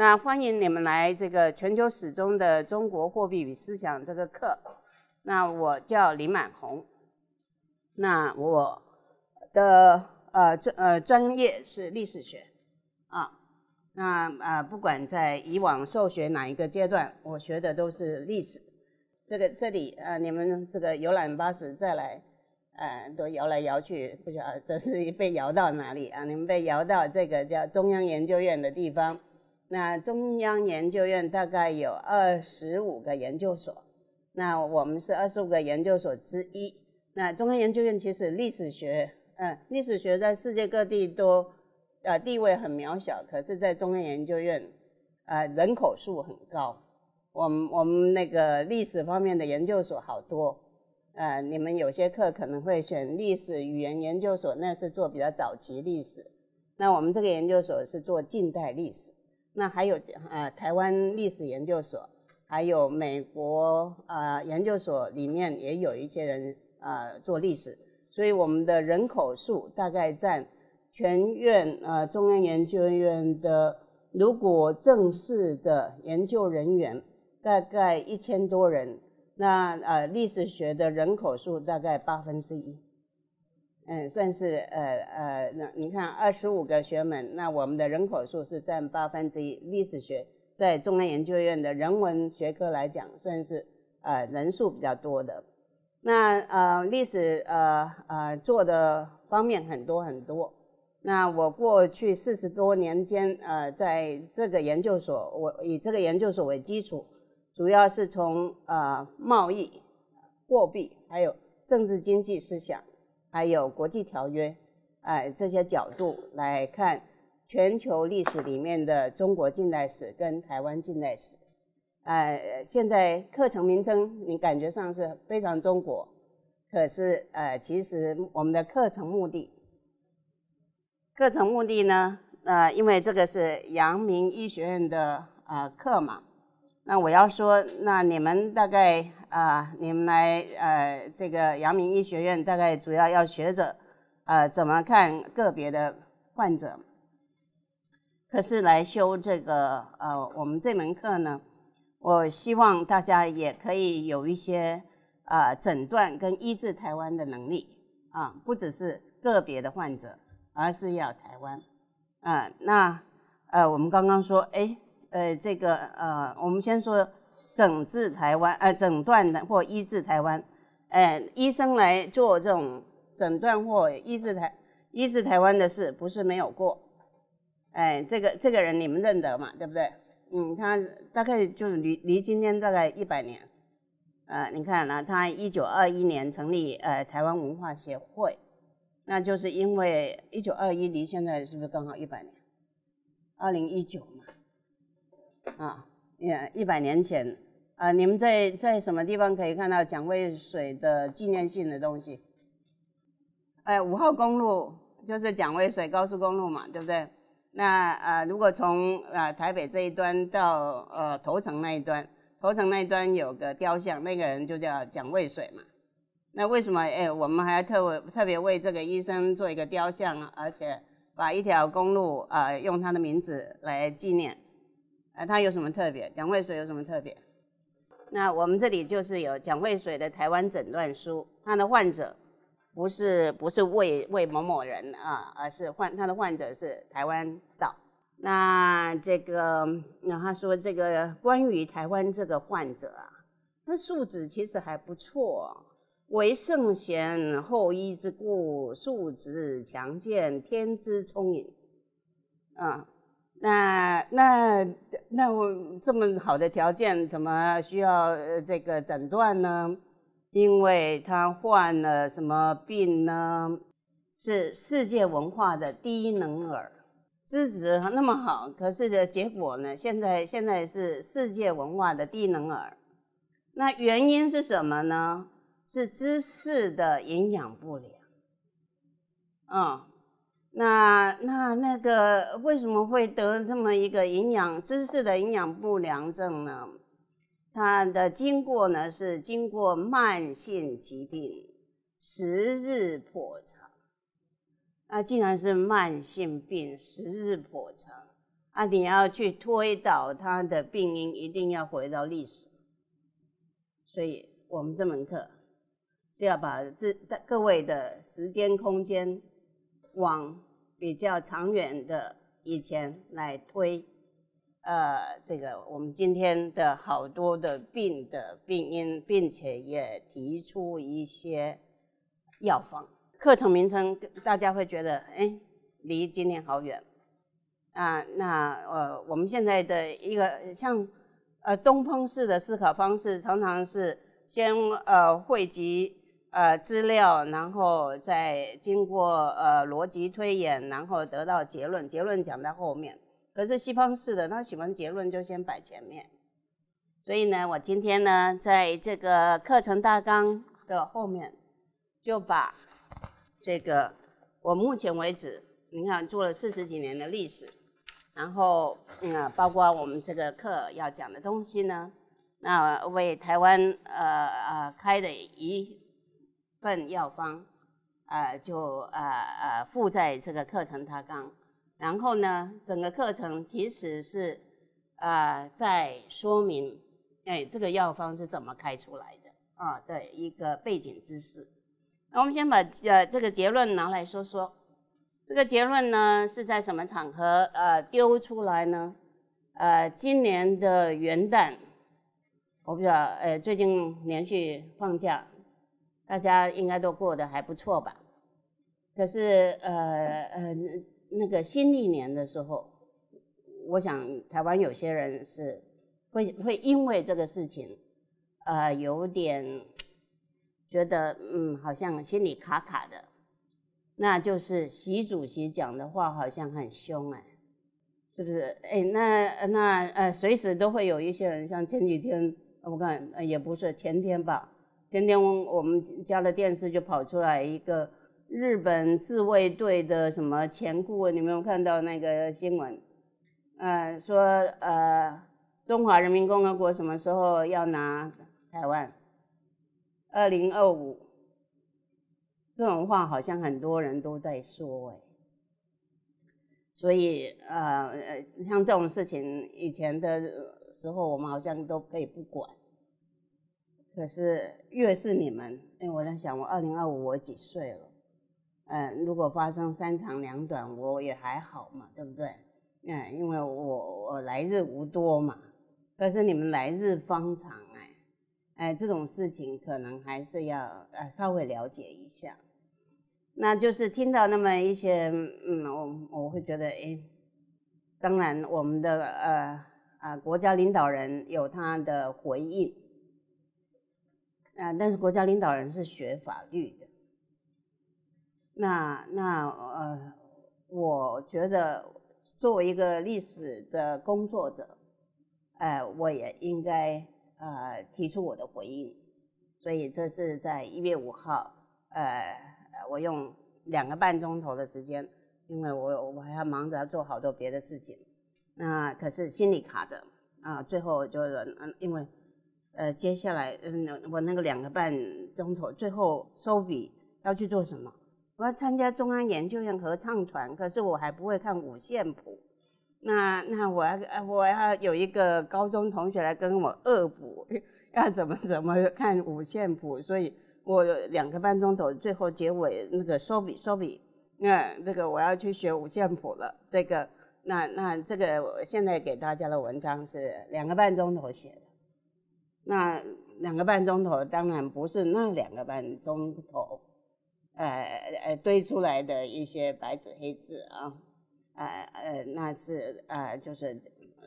那欢迎你们来这个全球史中的中国货币与思想这个课。那我叫李满红。那我的呃专呃专业是历史学啊。那啊不管在以往受学哪一个阶段，我学的都是历史。这个这里呃你们这个游览巴士再来，呃都摇来摇去，不晓得这是被摇到哪里啊？你们被摇到这个叫中央研究院的地方。那中央研究院大概有二十五个研究所，那我们是二十五个研究所之一。那中央研究院其实历史学，嗯，历史学在世界各地都，呃，地位很渺小，可是，在中央研究院，呃，人口数很高。我们我们那个历史方面的研究所好多，呃，你们有些课可能会选历史语言研究所，那是做比较早期历史。那我们这个研究所是做近代历史。那还有呃台湾历史研究所，还有美国呃研究所里面也有一些人呃做历史，所以我们的人口数大概占全院呃中央研究院的，如果正式的研究人员大概一千多人，那呃历史学的人口数大概八分之一。嗯，算是呃呃，那你看二十五个学门，那我们的人口数是占八分之一。历史学在中央研究院的人文学科来讲，算是呃人数比较多的。那呃历史呃呃做的方面很多很多。那我过去四十多年间呃在这个研究所，我以这个研究所为基础，主要是从呃贸易、货币还有政治经济思想。还有国际条约，哎，这些角度来看全球历史里面的中国近代史跟台湾近代史，呃，现在课程名称你感觉上是非常中国，可是呃，其实我们的课程目的，课程目的呢，呃，因为这个是阳明医学院的呃课嘛，那我要说，那你们大概。啊，你们来呃，这个阳明医学院大概主要要学着，呃，怎么看个别的患者。可是来修这个呃，我们这门课呢，我希望大家也可以有一些啊诊断跟医治台湾的能力啊，不只是个别的患者，而是要台湾。啊，那呃，我们刚刚说，哎，呃，这个呃，我们先说。诊治台湾，呃，诊断的或医治台湾，呃，医生来做这种诊断或医治台医治台湾的事，不是没有过，哎，这个这个人你们认得嘛，对不对？嗯，他大概就离离今天大概一百年，呃，你看呢，他一九二一年成立呃台湾文化协会，那就是因为一九二一离现在是不是刚好一百年？二零一九嘛，啊。也一百年前，啊，你们在在什么地方可以看到蒋渭水的纪念性的东西？哎，五号公路就是蒋渭水高速公路嘛，对不对？那呃，如果从呃台北这一端到呃头城那一端，头城那一端有个雕像，那个人就叫蒋渭水嘛。那为什么哎，我们还要特为特别为这个医生做一个雕像，而且把一条公路啊用他的名字来纪念？啊，他有什么特别？蒋渭水有什么特别？那我们这里就是有蒋渭水的台湾诊断书，他的患者不是不是为为某某人啊，而是患他的患者是台湾岛。那这个那他说这个关于台湾这个患者啊，他素质其实还不错，为圣贤后医之故，素质强健，天资聪颖，啊。那那那我这么好的条件，怎么需要这个诊断呢？因为他患了什么病呢？是世界文化的低能儿，资质那么好，可是的结果呢？现在现在是世界文化的低能儿。那原因是什么呢？是知识的营养不良。嗯。那那那个为什么会得这么一个营养知识的营养不良症呢？它的经过呢是经过慢性疾病，十日破肠。啊，既然是慢性病，十日破肠，啊，你要去推导它的病因，一定要回到历史。所以我们这门课就要把这各位的时间空间。往比较长远的以前来推，呃，这个我们今天的好多的病的病因，并且也提出一些药方。课程名称大家会觉得，哎，离今天好远啊。那呃，我们现在的一个像呃东风式的思考方式，常常是先呃汇集。呃，资料，然后再经过呃逻辑推演，然后得到结论。结论讲在后面。可是西方式的，他喜欢结论就先摆前面。所以呢，我今天呢，在这个课程大纲的后面，就把这个我目前为止，你看做了四十几年的历史，然后嗯，包括我们这个课要讲的东西呢，那为台湾呃呃开的一。份药方，呃，就呃呃附在这个课程大纲，然后呢，整个课程其实是呃在说明，哎，这个药方是怎么开出来的啊的一个背景知识。那我们先把呃这个结论拿来说说，这个结论呢是在什么场合呃丢出来呢？呃，今年的元旦，我不知道，呃，最近连续放假。大家应该都过得还不错吧？可是，呃呃，那个新历年的时候，我想台湾有些人是会会因为这个事情，呃，有点觉得嗯，好像心里卡卡的。那就是习主席讲的话好像很凶哎，是不是？哎，那那呃，随时都会有一些人，像前几天我看也不是前天吧。前天我们家的电视就跑出来一个日本自卫队的什么前顾问，你没有看到那个新闻？呃，说呃，中华人民共和国什么时候要拿台湾？二零二五。这种话好像很多人都在说哎。所以呃呃，像这种事情以前的时候，我们好像都可以不管。可是越是你们，因为我在想，我二零二五我几岁了？嗯，如果发生三长两短，我也还好嘛，对不对？嗯，因为我我来日无多嘛。可是你们来日方长哎，哎，这种事情可能还是要呃稍微了解一下。那就是听到那么一些，嗯，我我会觉得，哎，当然我们的呃啊国家领导人有他的回应。啊，但是国家领导人是学法律的，那那呃，我觉得作为一个历史的工作者，哎，我也应该呃提出我的回应，所以这是在一月五号，呃，我用两个半钟头的时间，因为我我还要忙着要做好多别的事情，那可是心里卡着啊，最后就是嗯，因为。呃，接下来，嗯，我那个两个半钟头，最后收笔要去做什么？我要参加中央研究院合唱团，可是我还不会看五线谱。那那我要，我要有一个高中同学来跟我恶补，要怎么怎么看五线谱？所以我两个半钟头，最后结尾那个收笔收笔，那这个我要去学五线谱了。这个，那那这个我现在给大家的文章是两个半钟头写的。那两个半钟头当然不是那两个半钟头，呃呃堆出来的一些白纸黑字啊，呃呃那是呃就是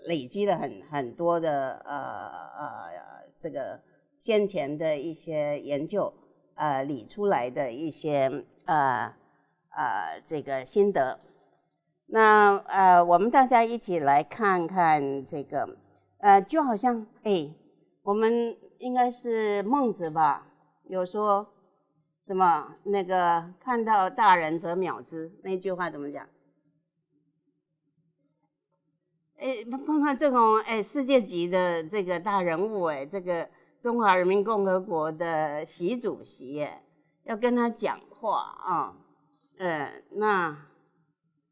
累积了很很多的呃呃这个先前的一些研究呃理出来的一些呃呃这个心得，那呃我们大家一起来看看这个呃就好像哎。我们应该是孟子吧？有说，什么那个看到大人则秒之那句话怎么讲？哎，碰到这种哎世界级的这个大人物哎，这个中华人民共和国的习主席哎，要跟他讲话啊，呃，那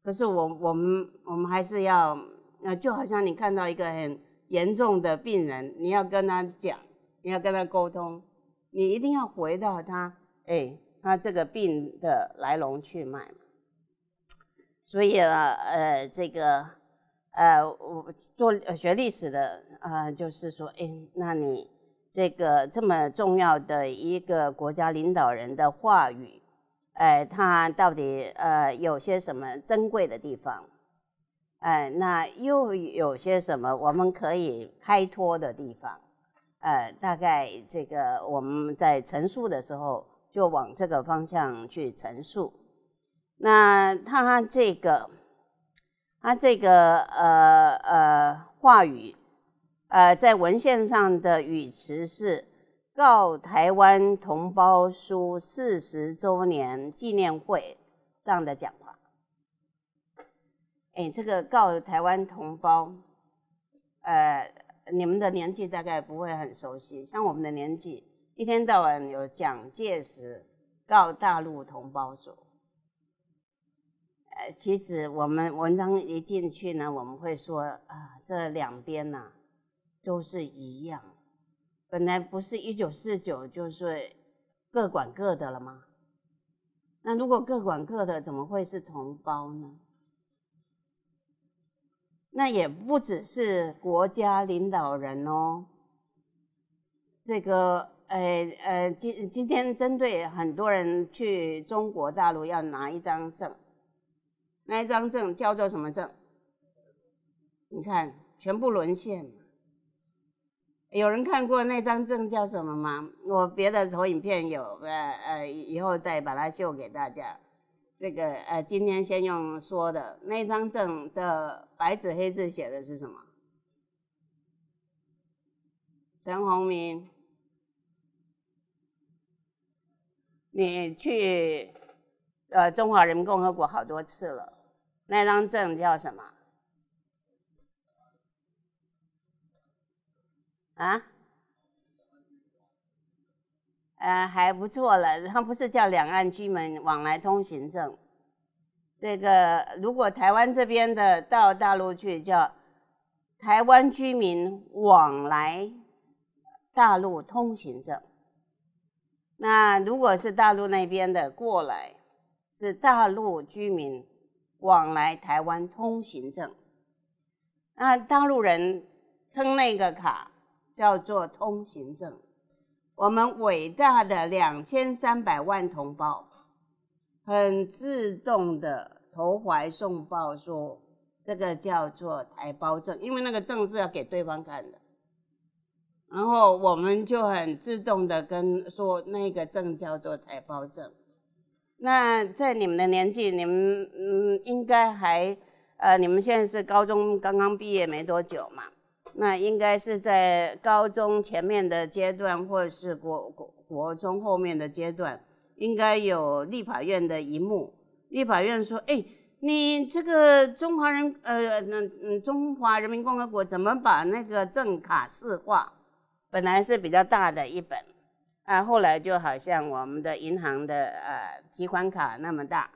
可是我我们我们还是要，呃，就好像你看到一个很严重的病人，你要跟他讲，你要跟他沟通，你一定要回到他哎，他这个病的来龙去脉。所以呢，呃，这个。呃，我做学历史的，呃，就是说，哎，那你这个这么重要的一个国家领导人的话语，哎，他到底呃有些什么珍贵的地方？哎，那又有些什么我们可以开脱的地方？呃，大概这个我们在陈述的时候就往这个方向去陈述。那他这个。他这个呃呃话语，呃，在文献上的语词是《告台湾同胞书》四十周年纪念会上的讲话。哎，这个告台湾同胞，呃，你们的年纪大概不会很熟悉，像我们的年纪，一天到晚有蒋介石告大陆同胞说。呃，其实我们文章一进去呢，我们会说啊，这两边呢都是一样。本来不是一九四九就是各管各的了吗？那如果各管各的，怎么会是同胞呢？那也不只是国家领导人哦。这个呃呃，今今天针对很多人去中国大陆要拿一张证。那一张证叫做什么证？你看，全部沦陷。有人看过那张证叫什么吗？我别的投影片有，呃呃，以后再把它秀给大家。这个呃，今天先用说的那张证的白纸黑字写的是什么？陈宏明，你去。呃，中华人民共和国好多次了，那张证叫什么？啊？呃，还不错了，它不是叫两岸居民往来通行证。这个如果台湾这边的到大陆去，叫台湾居民往来大陆通行证。那如果是大陆那边的过来。是大陆居民往来台湾通行证，那大陆人称那个卡叫做通行证。我们伟大的两千三百万同胞，很自动的投怀送抱说，这个叫做台胞证，因为那个证是要给对方看的。然后我们就很自动的跟说，那个证叫做台胞证。那在你们的年纪，你们嗯应该还呃，你们现在是高中刚刚毕业没多久嘛？那应该是在高中前面的阶段，或者是国国国中后面的阶段，应该有立法院的一幕。立法院说：“哎，你这个中华人呃，那嗯，中华人民共和国怎么把那个证卡式化？本来是比较大的一本。”啊，后来就好像我们的银行的呃提款卡那么大，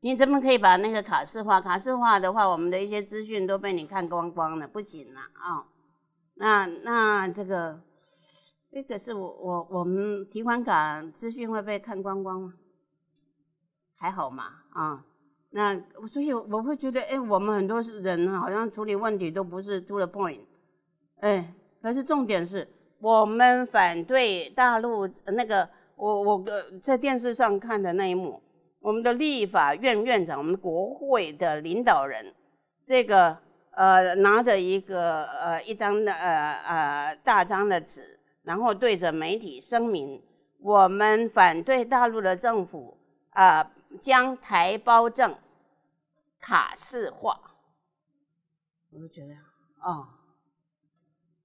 你怎么可以把那个卡式化？卡式化的话，我们的一些资讯都被你看光光了，不行了啊！那那这个，这个是我我我们提款卡资讯会被看光光吗？还好嘛啊！那所以我会觉得，哎，我们很多人好像处理问题都不是 to the point，哎，可是重点是。我们反对大陆那个，我我在电视上看的那一幕，我们的立法院院长，我们国会的领导人，这个呃拿着一个呃一张的呃呃大张的纸，然后对着媒体声明，我们反对大陆的政府啊将台胞证卡式化，我就觉得哦。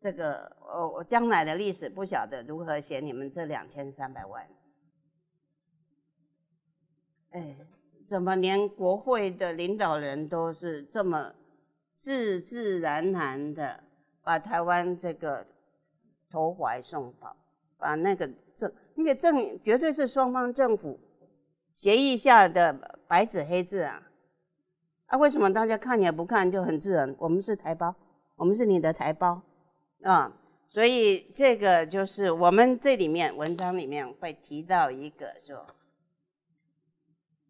这个，我我将来的历史不晓得如何写你们这两千三百万，哎，怎么连国会的领导人都是这么自自然然的把台湾这个投怀送抱，把那个政那个政绝对是双方政府协议下的白纸黑字啊！啊，为什么大家看也不看就很自然？我们是台胞，我们是你的台胞啊！所以这个就是我们这里面文章里面会提到一个说，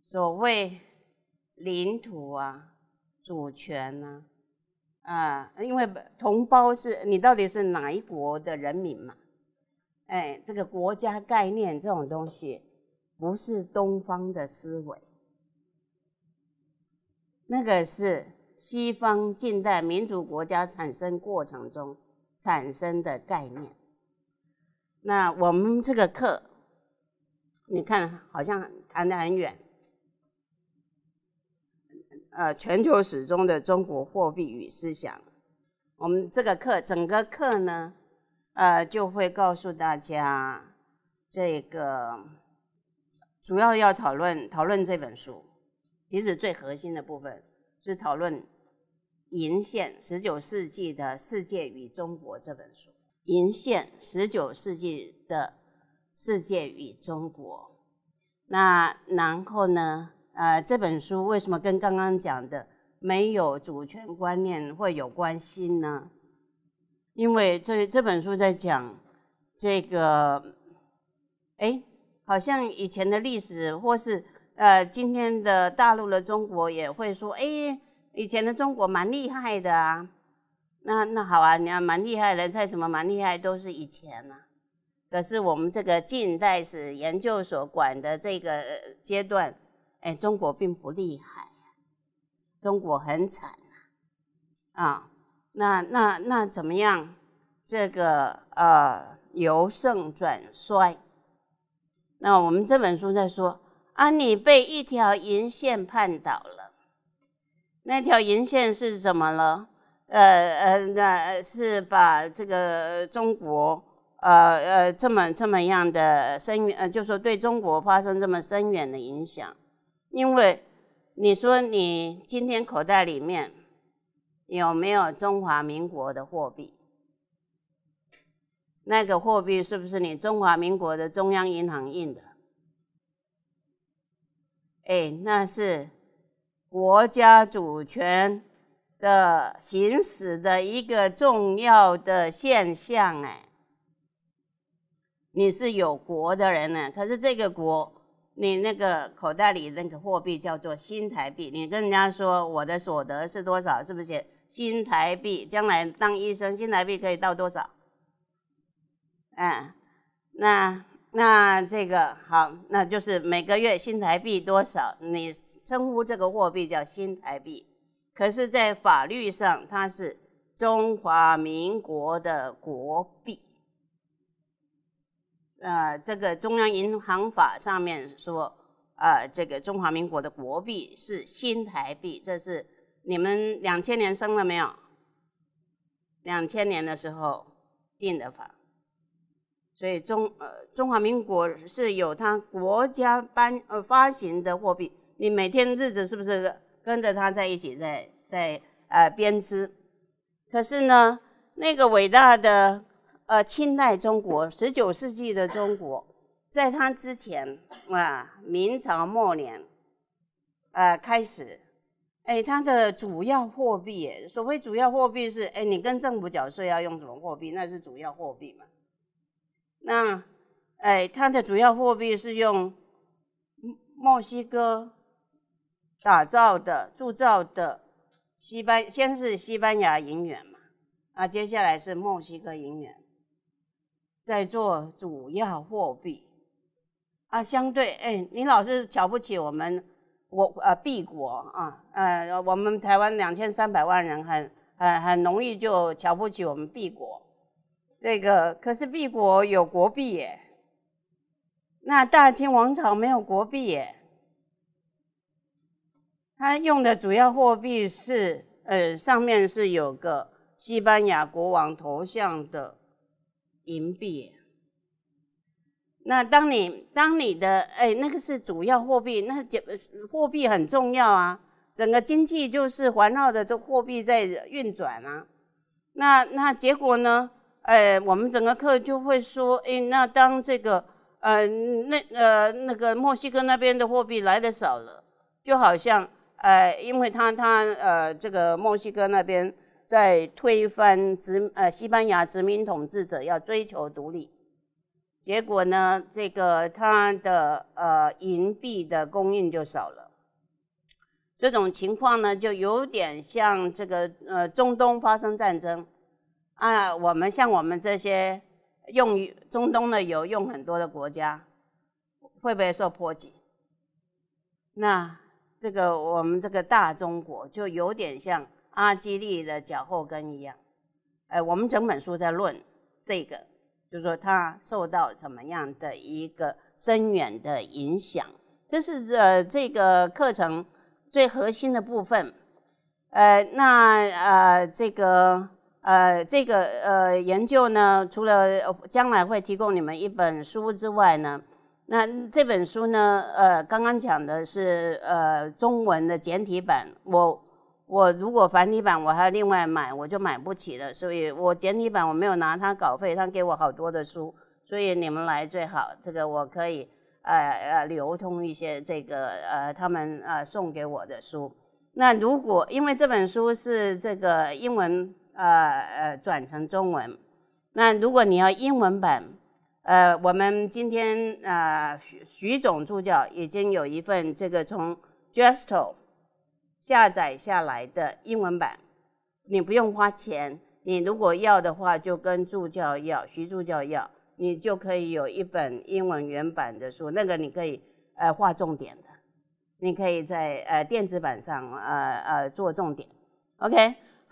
所谓领土啊、主权啊，啊，因为同胞是你到底是哪一国的人民嘛？哎，这个国家概念这种东西，不是东方的思维，那个是西方近代民主国家产生过程中。产生的概念。那我们这个课，你看好像谈得很远。呃，全球史中的中国货币与思想，我们这个课整个课呢，呃，就会告诉大家这个主要要讨论讨论这本书，其实最核心的部分是讨论。银线十九世纪的世界与中国这本书，银线十九世纪的世界与中国。那然后呢？呃，这本书为什么跟刚刚讲的没有主权观念会有关系呢？因为这这本书在讲这个，哎，好像以前的历史或是呃今天的大陆的中国也会说，哎。以前的中国蛮厉害的啊，那那好啊，你要蛮厉害的，再怎么蛮厉害都是以前呐。可是我们这个近代史研究所管的这个阶段，哎，中国并不厉害，中国很惨啊。啊，那那那怎么样？这个呃，由盛转衰。那我们这本书在说啊，你被一条银线绊倒了。那条银线是什么了？呃呃，那是把这个中国呃呃这么这么样的深远，呃，就说对中国发生这么深远的影响。因为你说你今天口袋里面有没有中华民国的货币？那个货币是不是你中华民国的中央银行印的？哎，那是。国家主权的行使的一个重要的现象，哎，你是有国的人呢，可是这个国，你那个口袋里那个货币叫做新台币，你跟人家说我的所得是多少，是不是新台币？将来当医生，新台币可以到多少？嗯，那。那这个好，那就是每个月新台币多少？你称呼这个货币叫新台币，可是，在法律上它是中华民国的国币。呃，这个中央银行法上面说，呃，这个中华民国的国币是新台币，这是你们两千年生了没有？两千年的时候定的法。所以中呃中华民国是有它国家颁呃发行的货币，你每天日子是不是跟着它在一起在在呃编织？可是呢，那个伟大的呃清代中国，十九世纪的中国，在它之前啊，明朝末年呃开始，哎，它的主要货币，所谓主要货币是哎，你跟政府缴税要用什么货币？那是主要货币嘛。那，哎，它的主要货币是用墨西哥打造的、铸造的西班，先是西班牙银元嘛，啊，接下来是墨西哥银元，在做主要货币，啊，相对，哎，你老是瞧不起我们，我呃，B 国啊，呃，我们台湾两千三百万人很很很容易就瞧不起我们 B 国。这个可是毕国有国币耶，那大清王朝没有国币耶，他用的主要货币是呃上面是有个西班牙国王头像的银币。那当你当你的哎那个是主要货币，那就货币很重要啊，整个经济就是环绕着这货币在运转啊。那那结果呢？哎，我们整个课就会说，哎，那当这个呃那呃那个墨西哥那边的货币来的少了，就好像呃，因为他他呃这个墨西哥那边在推翻殖呃西班牙殖民统治者，要追求独立。结果呢，这个它的呃银币的供应就少了。这种情况呢，就有点像这个呃中东发生战争啊，我们像我们这些用于中东的油用很多的国家，会不会受波及？那这个我们这个大中国就有点像阿基利的脚后跟一样。哎，我们整本书在论这个。就是说，它受到怎么样的一个深远的影响？这是这这个课程最核心的部分。呃，那呃，这个呃，这个呃研究呢，除了将来会提供你们一本书之外呢，那这本书呢，呃，刚刚讲的是呃中文的简体版，我。我如果繁体版我还要另外买，我就买不起了。所以我简体版我没有拿他稿费，他给我好多的书，所以你们来最好。这个我可以呃呃流通一些这个呃他们呃送给我的书。那如果因为这本书是这个英文呃呃转成中文，那如果你要英文版，呃我们今天呃徐徐总助教已经有一份这个从 Justo。下载下来的英文版，你不用花钱。你如果要的话，就跟助教要，徐助教要，你就可以有一本英文原版的书。那个你可以呃画重点的，你可以在呃电子版上呃呃做重点。OK，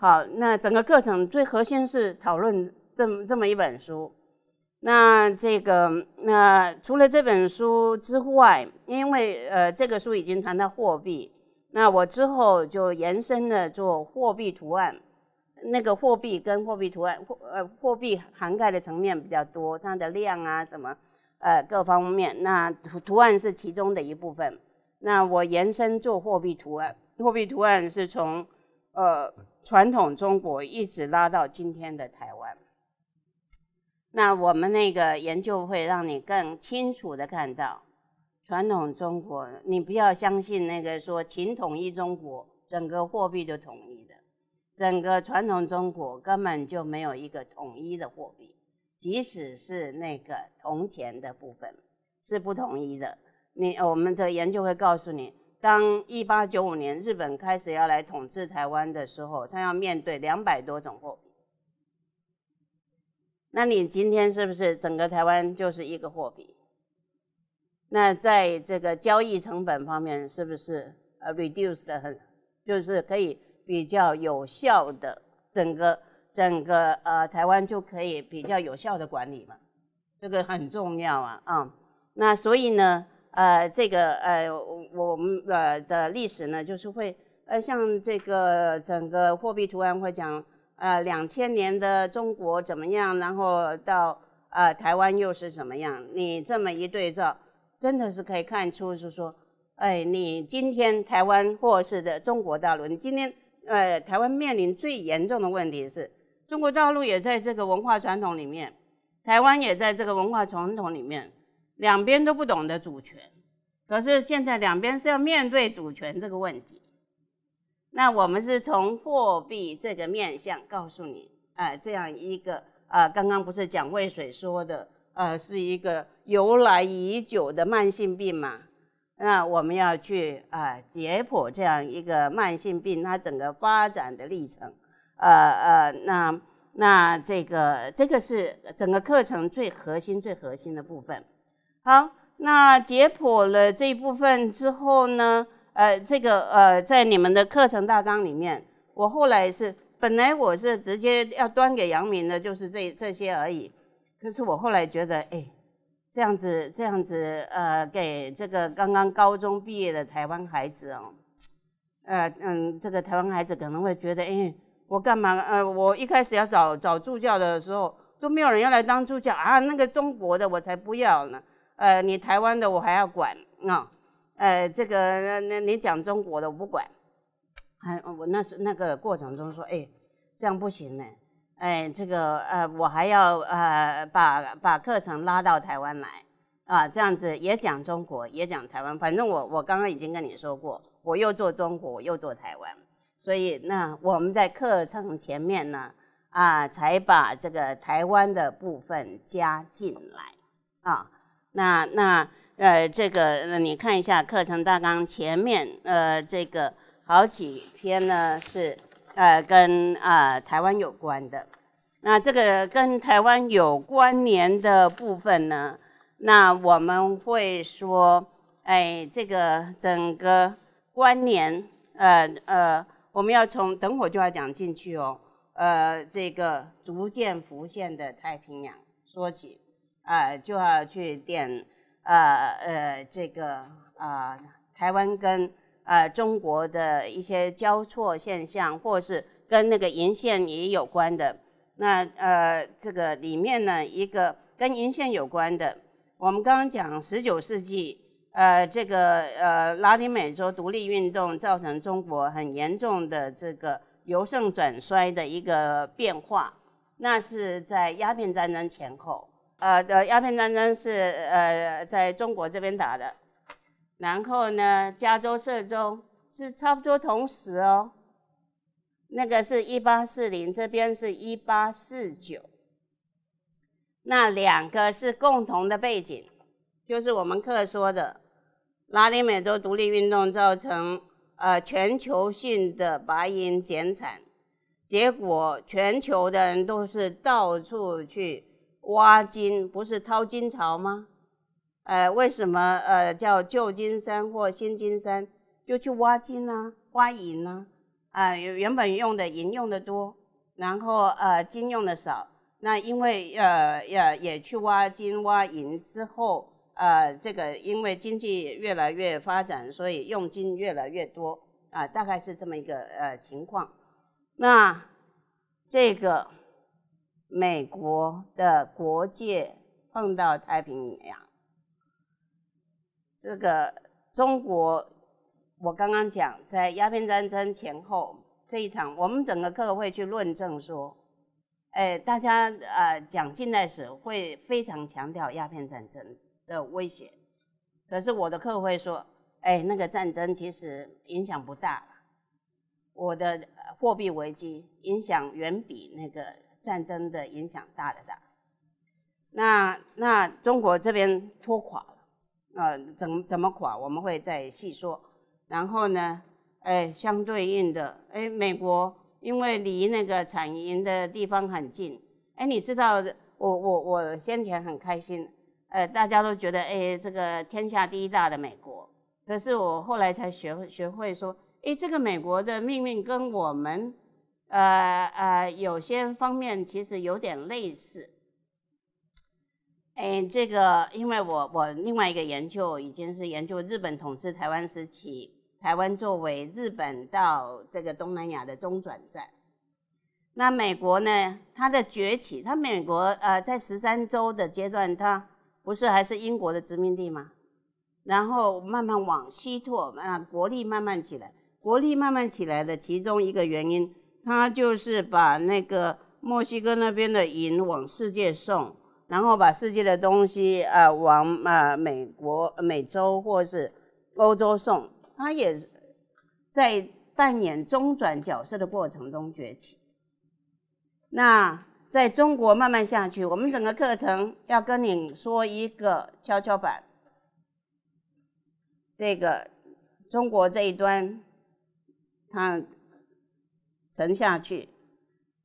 好，那整个课程最核心是讨论这么这么一本书。那这个那除了这本书之外，因为呃这个书已经谈到货币。那我之后就延伸的做货币图案，那个货币跟货币图案，货呃货币涵盖的层面比较多，它的量啊什么，呃各方面，那图图案是其中的一部分。那我延伸做货币图案，货币图案是从呃传统中国一直拉到今天的台湾。那我们那个研究会让你更清楚的看到。传统中国，你不要相信那个说秦统一中国，整个货币都统一的。整个传统中国根本就没有一个统一的货币，即使是那个铜钱的部分是不统一的。你我们的研究会告诉你，当一八九五年日本开始要来统治台湾的时候，他要面对两百多种货币。那你今天是不是整个台湾就是一个货币？那在这个交易成本方面，是不是呃 reduce 的很，就是可以比较有效的整个整个呃台湾就可以比较有效的管理嘛？这个很重要啊啊！那所以呢，呃，这个呃我们呃的历史呢，就是会呃像这个整个货币图案会讲呃两千年的中国怎么样，然后到呃台湾又是怎么样？你这么一对照。真的是可以看出，是说，哎，你今天台湾或是的中国大陆，你今天呃，台湾面临最严重的问题是，中国大陆也在这个文化传统里面，台湾也在这个文化传统里面，两边都不懂得主权，可是现在两边是要面对主权这个问题，那我们是从货币这个面向告诉你，哎，这样一个啊，刚刚不是蒋渭水说的。呃，是一个由来已久的慢性病嘛？那我们要去啊解剖这样一个慢性病它整个发展的历程。呃呃，那那这个这个是整个课程最核心最核心的部分。好，那解剖了这一部分之后呢，呃，这个呃，在你们的课程大纲里面，我后来是本来我是直接要端给杨明的，就是这这些而已。可是我后来觉得，哎，这样子这样子，呃，给这个刚刚高中毕业的台湾孩子哦，呃嗯，这个台湾孩子可能会觉得，哎，我干嘛？呃，我一开始要找找助教的时候，都没有人要来当助教啊，那个中国的我才不要呢。呃，你台湾的我还要管啊，呃，这个那那你讲中国的我不管。还我那时那个过程中说，哎，这样不行呢，哎，这个呃，我还要呃把把课程拉到台湾来啊，这样子也讲中国，也讲台湾，反正我我刚刚已经跟你说过，我又做中国，我又做台湾，所以那我们在课程前面呢。啊，才把这个台湾的部分加进来啊。那那呃，这个你看一下课程大纲前面呃，这个好几篇呢是呃跟啊台湾有关的。那这个跟台湾有关联的部分呢，那我们会说，哎，这个整个关联呃呃，我们要从等会就要讲进去哦。呃，这个逐渐浮现的太平洋说起，啊，就要去点，呃呃，这个啊，台湾跟呃中国的一些交错现象，或是跟那个银线也有关的。那呃，这个里面呢，一个跟银线有关的，我们刚刚讲十九世纪，呃，这个呃拉丁美洲独立运动造成中国很严重的这个。由盛转衰的一个变化，那是在鸦片战争前后。呃，的鸦片战争是呃在中国这边打的，然后呢，加州、涉州是差不多同时哦。那个是一八四零，这边是一八四九，那两个是共同的背景，就是我们课说的拉丁美洲独立运动造成。呃，全球性的白银减产，结果全球的人都是到处去挖金，不是淘金潮吗？呃，为什么呃叫旧金山或新金山就去挖金呢？挖银呢？啊，原本用的银用的多，然后呃金用的少，那因为呃也也去挖金挖银之后。呃，这个因为经济越来越发展，所以用金越来越多啊，大概是这么一个呃情况。那这个美国的国界碰到太平洋，这个中国，我刚刚讲在鸦片战争前后这一场，我们整个课会去论证说，哎，大家呃讲近代史会非常强调鸦片战争。的威胁，可是我的课会说：“哎，那个战争其实影响不大，我的货币危机影响远比那个战争的影响大的大。”那那中国这边拖垮了，呃，怎怎么垮？我们会再细说。然后呢，哎，相对应的，哎，美国因为离那个产银的地方很近，哎，你知道，我我我先前很开心。呃，大家都觉得，哎，这个天下第一大的美国，可是我后来才学学会说，哎，这个美国的命运跟我们，呃呃，有些方面其实有点类似。哎，这个，因为我我另外一个研究已经是研究日本统治台湾时期，台湾作为日本到这个东南亚的中转站。那美国呢，它的崛起，它美国呃在十三州的阶段，它不是还是英国的殖民地吗？然后慢慢往西拓，啊，国力慢慢起来。国力慢慢起来的其中一个原因，他就是把那个墨西哥那边的银往世界送，然后把世界的东西啊往啊美国、美洲或是欧洲送。他也在扮演中转角色的过程中崛起。那。在中国慢慢下去，我们整个课程要跟你说一个跷跷板。这个中国这一端，它沉下去。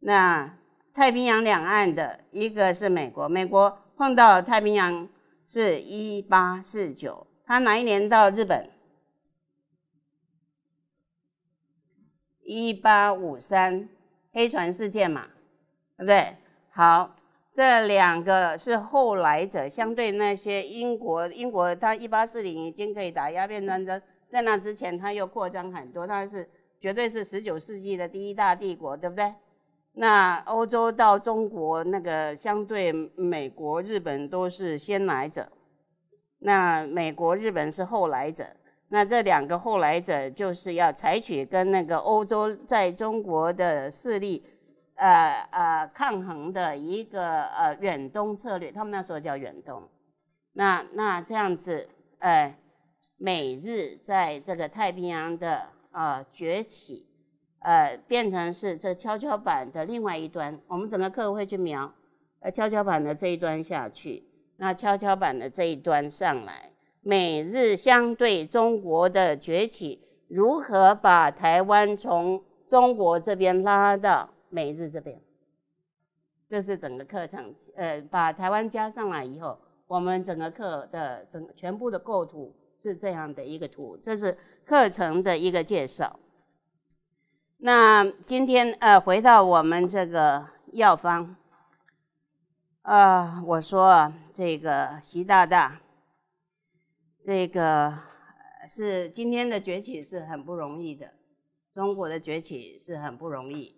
那太平洋两岸的一个是美国，美国碰到太平洋是一八四九，他哪一年到日本？一八五三黑船事件嘛。对不对？好，这两个是后来者，相对那些英国，英国它一八四零已经可以打鸦片战争，在那之前它又扩张很多，它是绝对是十九世纪的第一大帝国，对不对？那欧洲到中国那个相对美国、日本都是先来者。那美国、日本是后来者。那这两个后来者就是要采取跟那个欧洲在中国的势力，呃呃抗衡的一个呃远东策略。他们那时候叫远东。那那这样子，呃，美日在这个太平洋的啊崛起，呃，变成是这跷跷板的另外一端。我们整个课会去描，呃，跷跷板的这一端下去，那跷跷板的这一端上来。美日相对中国的崛起，如何把台湾从中国这边拉到美日这边？这是整个课程，呃，把台湾加上来以后，我们整个课的整全部的构图是这样的一个图，这是课程的一个介绍。那今天呃，回到我们这个药方，呃，我说这个习大大。这个是今天的崛起是很不容易的，中国的崛起是很不容易。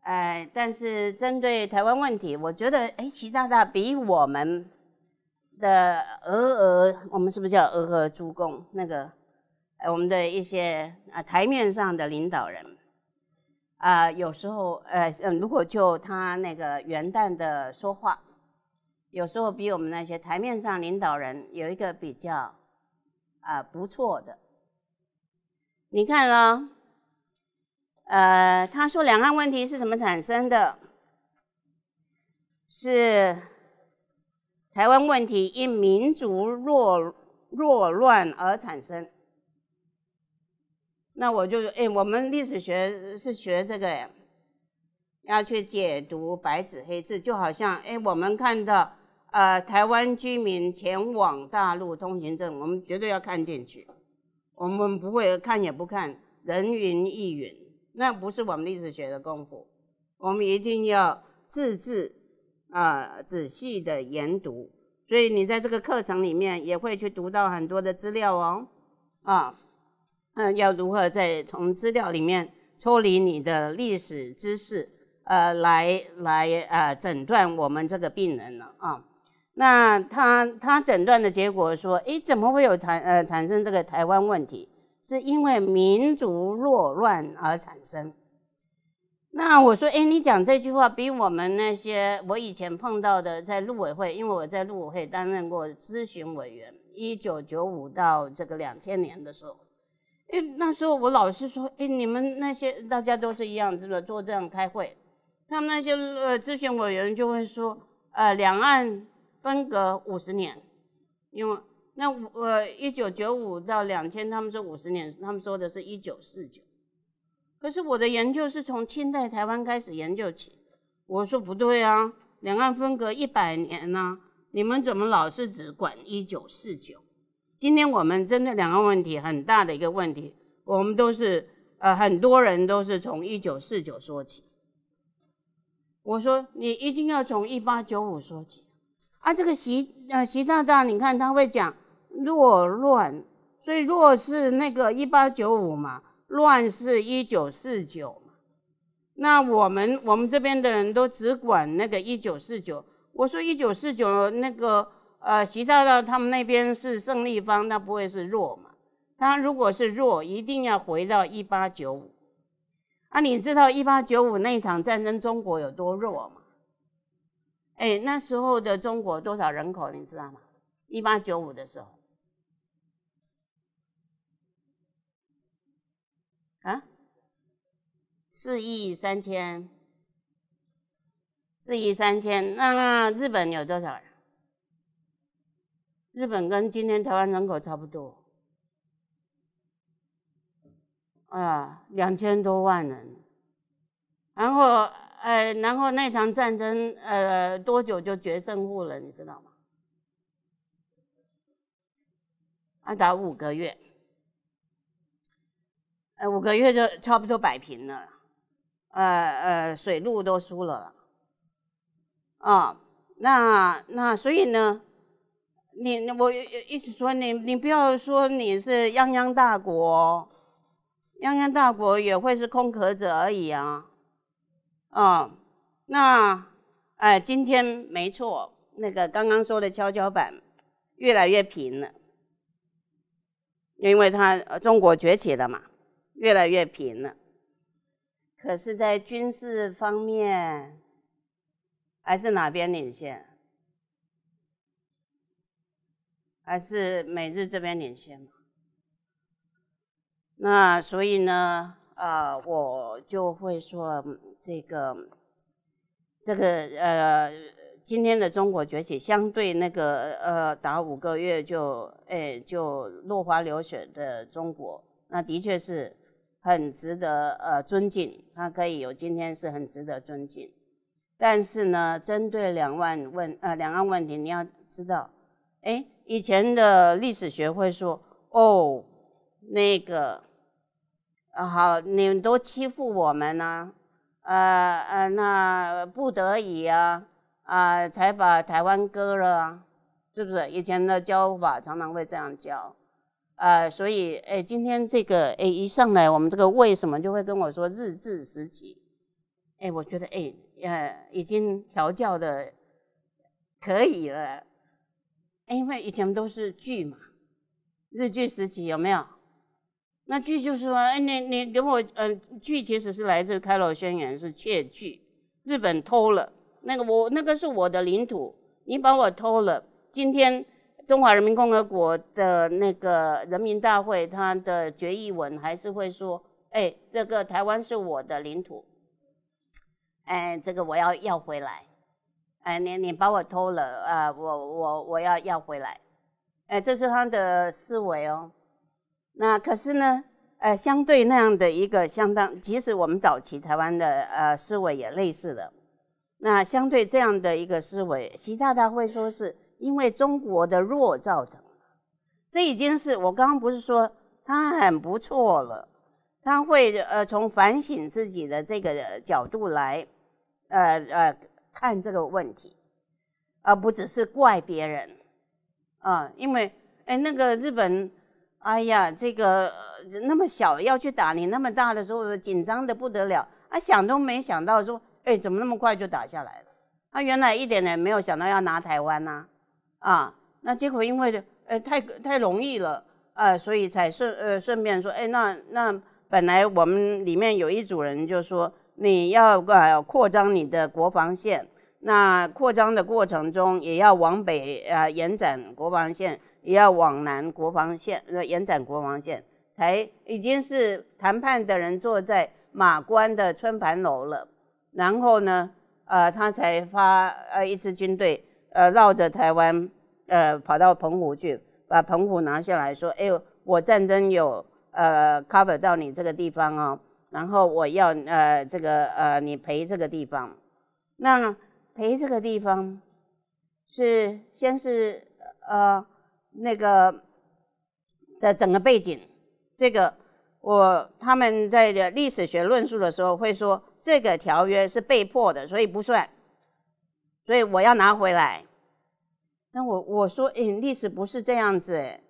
哎，但是针对台湾问题，我觉得哎，习大大比我们的俄俄，我们是不是叫俄俄诸公？那个，我们的一些啊台面上的领导人啊，有时候呃嗯，如果就他那个元旦的说话。有时候比我们那些台面上领导人有一个比较啊不错的，你看啊，呃，他说两岸问题是怎么产生的？是台湾问题因民族弱弱乱而产生。那我就哎，我们历史学是学这个，要去解读白纸黑字，就好像哎，我们看到。呃，台湾居民前往大陆通行证，我们绝对要看进去。我们不会看也不看，人云亦云，那不是我们历史学的功夫。我们一定要字字啊仔细的研读。所以你在这个课程里面也会去读到很多的资料哦。啊，嗯，要如何在从资料里面抽离你的历史知识，呃，来来呃诊断我们这个病人呢？啊。那他他诊断的结果说，诶，怎么会有产呃产生这个台湾问题？是因为民族弱乱而产生。那我说，诶，你讲这句话比我们那些我以前碰到的在陆委会，因为我在陆委会担任过咨询委员，一九九五到这个两千年的时候，因为，那时候我老是说，诶，你们那些大家都是一样，这个做这样开会，他们那些呃咨询委员就会说，呃，两岸。分隔五十年，因为那我一九九五到两千，他们说五十年，他们说的是一九四九。可是我的研究是从清代台湾开始研究起，我说不对啊，两岸分隔一百年呢，你们怎么老是只管一九四九？今天我们针对两岸问题很大的一个问题，我们都是呃很多人都是从一九四九说起。我说你一定要从一八九五说起。啊，这个习呃习大大，你看他会讲弱乱，所以弱是那个一八九五嘛，乱是一九四九嘛。那我们我们这边的人都只管那个一九四九。我说一九四九那个呃习大大他们那边是胜利方，那不会是弱嘛？他如果是弱，一定要回到一八九五。啊，你知道一八九五那场战争中国有多弱吗？哎，那时候的中国多少人口你知道吗？一八九五的时候，啊，四亿三千，四亿三千。那日本有多少人？日本跟今天台湾人口差不多，啊，两千多万人，然后。呃，然后那场战争，呃，多久就决胜负了，你知道吗？啊，打五个月，呃，五个月就差不多摆平了，呃呃，水路都输了，啊，那那所以呢，你我一直说你，你不要说你是泱泱大国，泱泱大国也会是空壳子而已啊。哦，那，哎，今天没错，那个刚刚说的跷跷板，越来越平了，因为它中国崛起了嘛，越来越平了。可是，在军事方面，还是哪边领先？还是美日这边领先嘛？那所以呢，啊，我就会说这个，这个呃，今天的中国崛起，相对那个呃，打五个月就哎就落花流水的中国，那的确是很值得呃尊敬，它可以有今天是很值得尊敬。但是呢，针对两万问呃两岸问题，你要知道，哎，以前的历史学会说，哦，那个。啊，好，你们都欺负我们呢，呃呃，那不得已啊，啊，才把台湾割了啊，是不是？以前的教法常常会这样教，啊，所以，哎，今天这个，哎，一上来我们这个为什么就会跟我说日治时期，哎，我觉得，哎，呃，已经调教的可以了，因为以前都是剧嘛，日剧时期有没有？那剧就是说，哎，你你给我，嗯，剧其实是来自开罗宣言，是窃剧，日本偷了那个我那个是我的领土，你把我偷了。今天中华人民共和国的那个人民大会，它的决议文还是会说，哎，这个台湾是我的领土，哎，这个我要要回来，哎，你你把我偷了，啊，我我我要要回来，哎，这是他的思维哦。那可是呢，呃，相对那样的一个相当，即使我们早期台湾的呃思维也类似的，那相对这样的一个思维，习大大会说是因为中国的弱造成的，这已经是我刚刚不是说他很不错了，他会呃从反省自己的这个角度来，呃呃看这个问题，而不只是怪别人，啊，因为哎那个日本。哎呀，这个那么小要去打你，那么大的时候紧张的不得了，啊想都没想到说，哎怎么那么快就打下来了？他原来一点也没有想到要拿台湾呐，啊，那结果因为呃太太容易了，啊，所以才顺呃顺便说，哎那那本来我们里面有一组人就说你要呃扩张你的国防线，那扩张的过程中也要往北呃延展国防线。也要往南国防线，呃，延展国防线，才已经是谈判的人坐在马关的春盘楼了。然后呢，呃，他才发呃一支军队，呃，绕着台湾，呃，跑到澎湖去，把澎湖拿下来说，哎呦，我战争有呃 cover 到你这个地方哦，然后我要呃这个呃你赔这个地方，那赔这个地方是先是呃。那个的整个背景，这个我他们在历史学论述的时候会说，这个条约是被迫的，所以不算，所以我要拿回来。那我我说，哎，历史不是这样子，哎，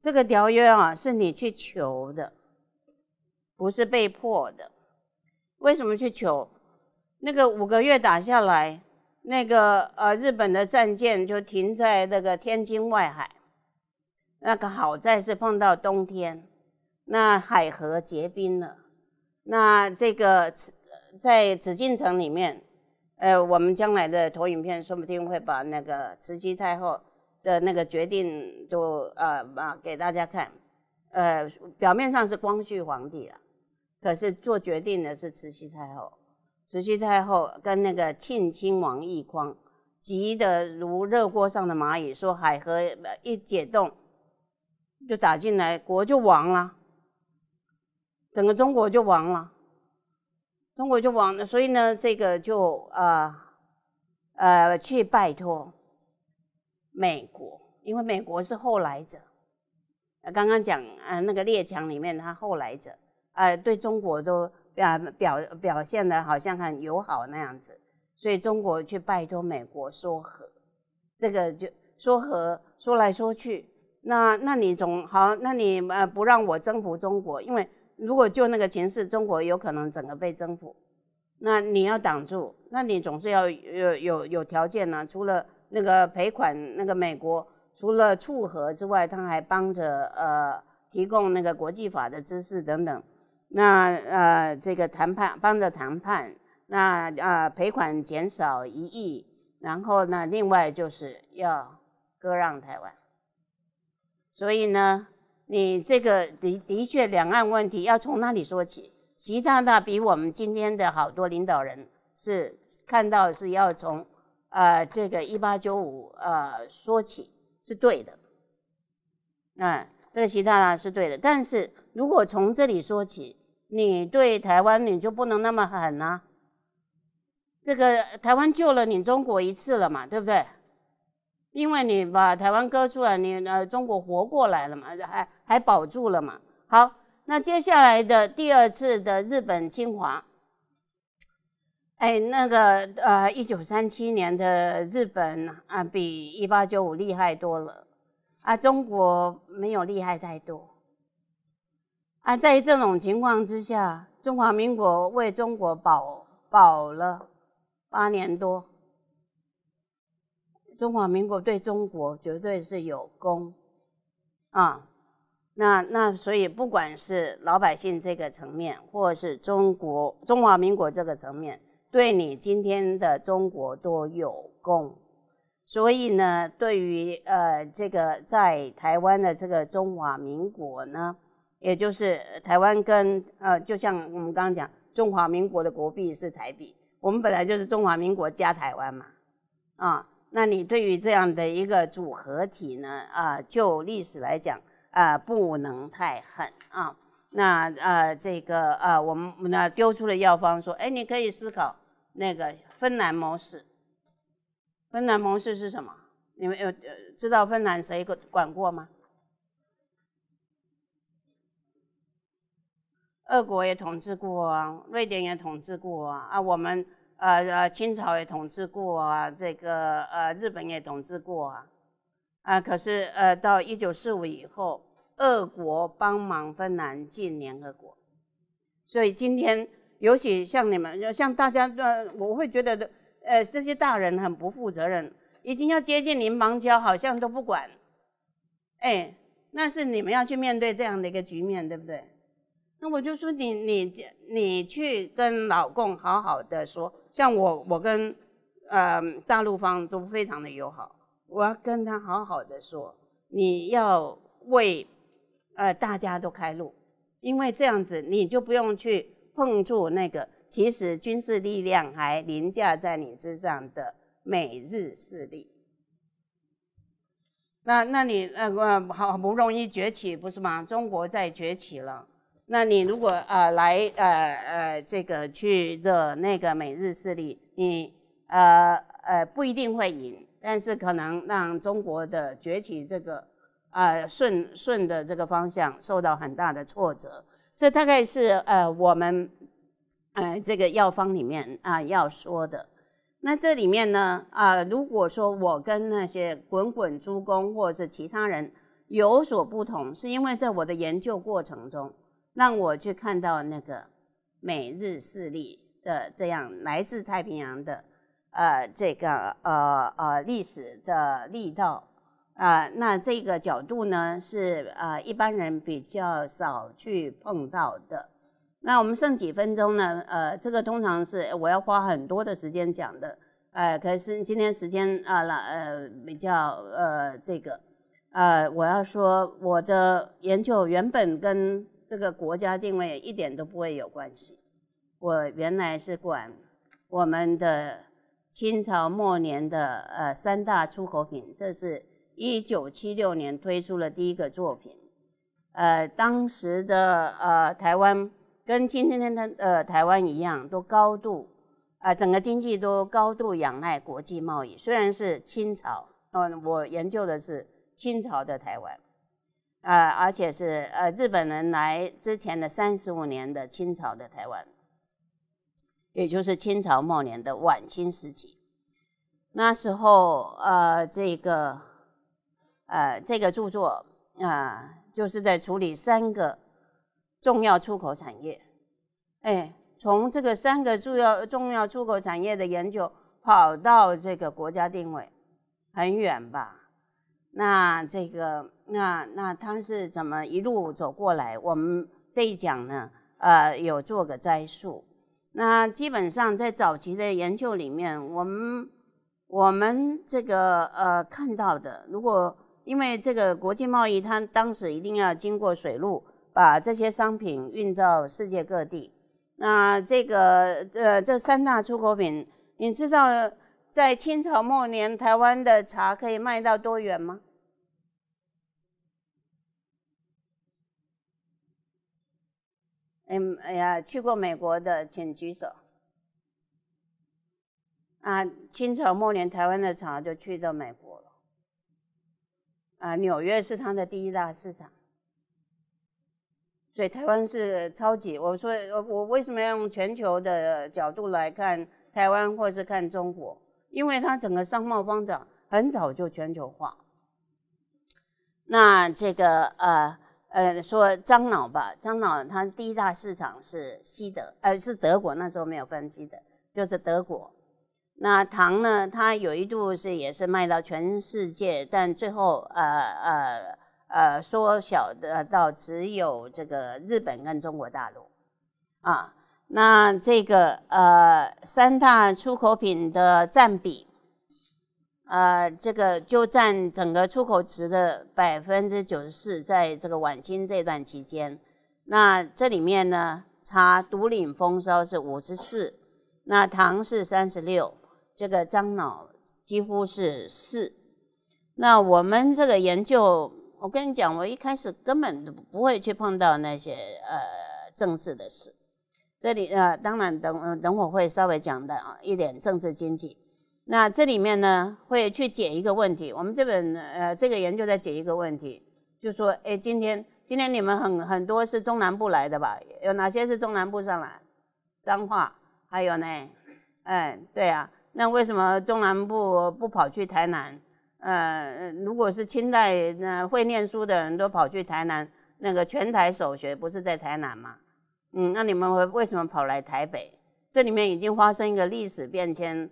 这个条约啊，是你去求的，不是被迫的。为什么去求？那个五个月打下来，那个呃日本的战舰就停在那个天津外海。那个好在是碰到冬天，那海河结冰了。那这个在紫禁城里面，呃，我们将来的投影片说不定会把那个慈禧太后的那个决定都呃啊给大家看。呃，表面上是光绪皇帝啊，可是做决定的是慈禧太后。慈禧太后跟那个庆亲王奕匡急得如热锅上的蚂蚁，说海河一解冻。就打进来，国就亡了，整个中国就亡了，中国就亡了。所以呢，这个就啊呃去拜托美国，因为美国是后来者。刚刚讲啊那个列强里面，他后来者呃对中国都表表表现的好像很友好那样子，所以中国去拜托美国说和，这个就说和说来说去。那那你总好，那你呃不让我征服中国，因为如果就那个情势，中国有可能整个被征服，那你要挡住，那你总是要有有有条件呢。除了那个赔款，那个美国除了促和之外，他还帮着呃提供那个国际法的知识等等。那呃这个谈判帮着谈判，那呃赔款减少一亿，然后呢，另外就是要割让台湾。所以呢，你这个的的确两岸问题要从哪里说起？习大大比我们今天的好多领导人是看到是要从呃这个一八九五呃说起。是对的，嗯，这个习大大是对的。但是如果从这里说起，你对台湾你就不能那么狠啊。这个台湾救了你中国一次了嘛，对不对？因为你把台湾割出来，你呃中国活过来了嘛，还还保住了嘛。好，那接下来的第二次的日本侵华。哎，那个呃，一九三七年的日本啊，比一八九五厉害多了啊。中国没有厉害太多啊。在这种情况之下，中华民国为中国保保了八年多，中华民国对中国绝对是有功啊。那那所以，不管是老百姓这个层面，或是中国中华民国这个层面。对你今天的中国都有功，所以呢，对于呃这个在台湾的这个中华民国呢，也就是台湾跟呃，就像我们刚刚讲，中华民国的国币是台币，我们本来就是中华民国加台湾嘛，啊，那你对于这样的一个组合体呢，啊，就历史来讲啊，不能太狠啊。那呃，这个呃，我们那丢出了药方说，哎，你可以思考那个芬兰模式。芬兰模式是什么？你们有知道芬兰谁管管过吗？俄国也统治过啊，瑞典也统治过啊，啊，我们呃呃清朝也统治过啊，这个呃日本也统治过啊，啊，可是呃到一九四五以后。俄国帮忙芬兰进联合国，所以今天尤其像你们，像大家，呃，我会觉得，呃，这些大人很不负责任，已经要接近临邦交，好像都不管，哎，那是你们要去面对这样的一个局面，对不对？那我就说你你你去跟老共好好的说，像我我跟呃大陆方都非常的友好，我要跟他好好的说，你要为。呃，大家都开路，因为这样子你就不用去碰触那个其实军事力量还凌驾在你之上的美日势力。那那你那个好不容易崛起不是吗？中国在崛起了，那你如果呃来呃呃这个去惹那个美日势力，你呃呃不一定会赢，但是可能让中国的崛起这个。啊，顺顺的这个方向受到很大的挫折，这大概是呃我们呃这个药方里面啊要说的。那这里面呢啊，如果说我跟那些滚滚诸公或者是其他人有所不同，是因为在我的研究过程中，让我去看到那个美日势力的这样来自太平洋的呃这个呃呃历史的力道。啊，那这个角度呢是啊一般人比较少去碰到的。那我们剩几分钟呢？呃，这个通常是我要花很多的时间讲的。呃，可是今天时间啊了呃比较呃这个呃我要说我的研究原本跟这个国家定位一点都不会有关系。我原来是管我们的清朝末年的呃三大出口品，这是。一九七六年推出了第一个作品，呃，当时的呃台湾跟今天的呃台湾一样，都高度啊整个经济都高度仰赖国际贸易。虽然是清朝，嗯，我研究的是清朝的台湾，啊，而且是呃日本人来之前的三十五年的清朝的台湾，也就是清朝末年的晚清时期。那时候呃这个。呃，这个著作啊，就是在处理三个重要出口产业。哎，从这个三个重要重要出口产业的研究，跑到这个国家定位，很远吧？那这个那那他是怎么一路走过来？我们这一讲呢，呃，有做个摘述。那基本上在早期的研究里面，我们我们这个呃看到的，如果因为这个国际贸易，它当时一定要经过水路，把这些商品运到世界各地。那这个呃这三大出口品，你知道在清朝末年，台湾的茶可以卖到多远吗？嗯，哎呀，去过美国的请举手。啊，清朝末年台湾的茶就去到美国了。啊，纽约是它的第一大市场，所以台湾是超级。我说，我我为什么要用全球的角度来看台湾，或是看中国？因为它整个商贸方向很早就全球化。那这个呃。呃，说樟脑吧，樟脑它第一大市场是西德，呃，是德国，那时候没有分西德，就是德国。那糖呢，它有一度是也是卖到全世界，但最后呃呃呃缩小的到只有这个日本跟中国大陆啊。那这个呃三大出口品的占比。呃，这个就占整个出口值的百分之九十四，在这个晚清这段期间，那这里面呢，茶独领风骚是五十四，那糖是三十六，这个樟脑几乎是四。那我们这个研究，我跟你讲，我一开始根本都不会去碰到那些呃政治的事，这里呃，当然等等会会稍微讲的啊，一点政治经济。那这里面呢，会去解一个问题。我们这本呃，这个研究在解一个问题，就说，哎，今天今天你们很很多是中南部来的吧？有哪些是中南部上来？彰化，还有呢，哎，对啊，那为什么中南部不跑去台南？呃，如果是清代那会念书的人都跑去台南，那个全台首学不是在台南吗？嗯，那你们为为什么跑来台北？这里面已经发生一个历史变迁。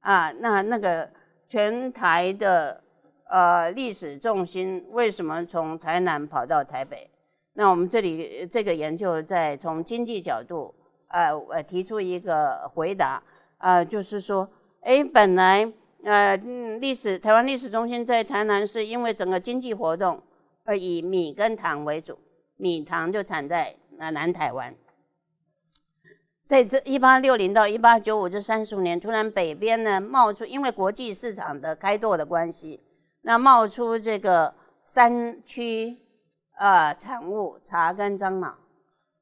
啊，那那个全台的呃历史重心为什么从台南跑到台北？那我们这里这个研究在从经济角度呃呃提出一个回答啊，就是说，哎，本来呃历史台湾历史中心在台南是因为整个经济活动呃以米跟糖为主，米糖就产在呃南台湾。在这一八六零到一八九五这三十五年，突然北边呢冒出，因为国际市场的开拓的关系，那冒出这个山区啊产物茶跟樟脑，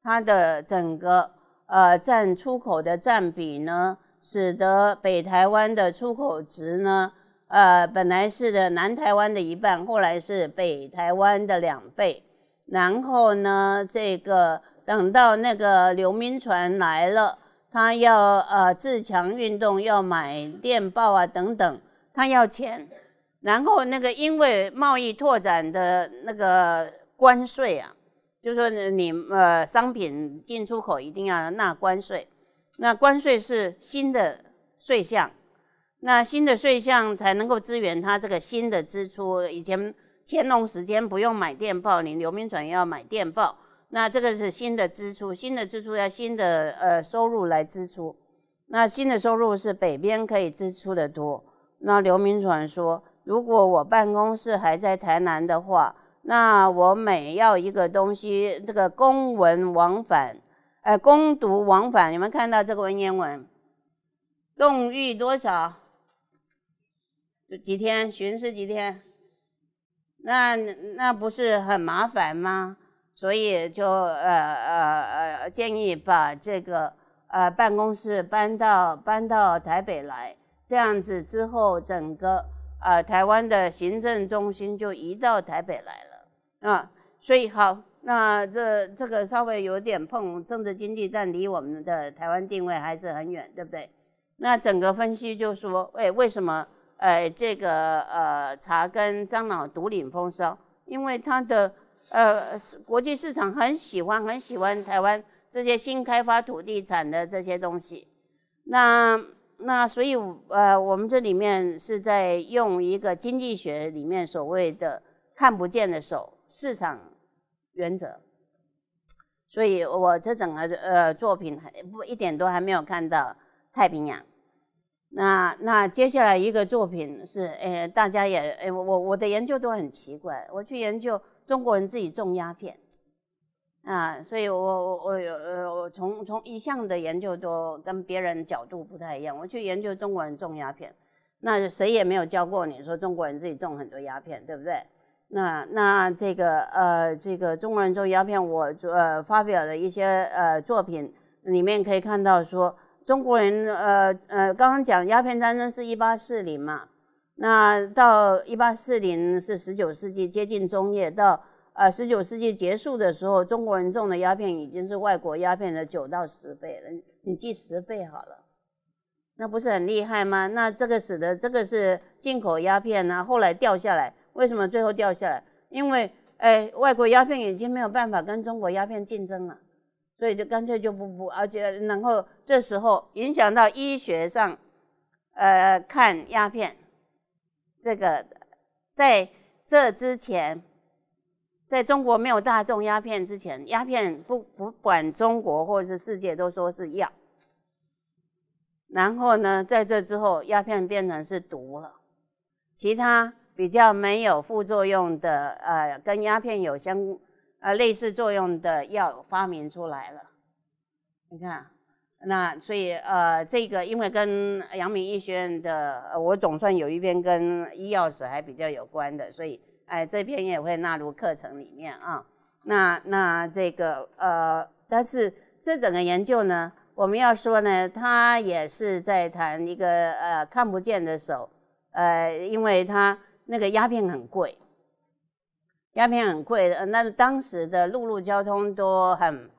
它的整个呃占出口的占比呢，使得北台湾的出口值呢，呃本来是的南台湾的一半，后来是北台湾的两倍，然后呢这个。等到那个刘铭传来了，他要呃自强运动，要买电报啊等等，他要钱。然后那个因为贸易拓展的那个关税啊，就说你呃商品进出口一定要纳关税，那关税是新的税项，那新的税项才能够支援他这个新的支出。以前乾隆时间不用买电报，你刘铭传要买电报。那这个是新的支出，新的支出要新的呃收入来支出。那新的收入是北边可以支出的多。那刘铭传说，如果我办公室还在台南的话，那我每要一个东西，这个公文往返，呃，公读往返，你们看到这个文言文？动域多少？几天？巡视几天？那那不是很麻烦吗？所以就呃呃呃建议把这个呃办公室搬到搬到台北来，这样子之后整个呃台湾的行政中心就移到台北来了啊。所以好，那这这个稍微有点碰政治经济，但离我们的台湾定位还是很远，对不对？那整个分析就说，哎，为什么哎这个呃茶跟樟脑独领风骚？因为它的。呃，国际市场很喜欢很喜欢台湾这些新开发土地产的这些东西。那那所以呃，我们这里面是在用一个经济学里面所谓的看不见的手市场原则。所以我这整个呃作品还不一点都还没有看到太平洋。那那接下来一个作品是，诶，大家也，诶，我我的研究都很奇怪，我去研究中国人自己种鸦片，啊，所以我我我有呃，我从从一向的研究都跟别人角度不太一样，我去研究中国人种鸦片，那谁也没有教过你说中国人自己种很多鸦片，对不对？那那这个呃，这个中国人种鸦片，我呃发表的一些呃作品里面可以看到说。中国人，呃呃，刚刚讲鸦片战争是一八四零嘛，那到一八四零是十九世纪接近中叶，到呃十九世纪结束的时候，中国人种的鸦片已经是外国鸦片的九到十倍了，你记十倍好了，那不是很厉害吗？那这个使得这个是进口鸦片呢，后来掉下来，为什么最后掉下来？因为哎，外国鸦片已经没有办法跟中国鸦片竞争了。所以就干脆就不补，而且然后这时候影响到医学上，呃，看鸦片，这个在这之前，在中国没有大众鸦片之前，鸦片不不管中国或者是世界都说是药。然后呢，在这之后，鸦片变成是毒了，其他比较没有副作用的，呃，跟鸦片有相。呃，类似作用的药发明出来了，你看，那所以呃，这个因为跟阳明医学院的，我总算有一篇跟医药史还比较有关的，所以哎，这篇也会纳入课程里面啊。那那这个呃，但是这整个研究呢，我们要说呢，它也是在谈一个呃看不见的手，呃，因为它那个鸦片很贵。鸦片很贵的，那当时的陆路交通都很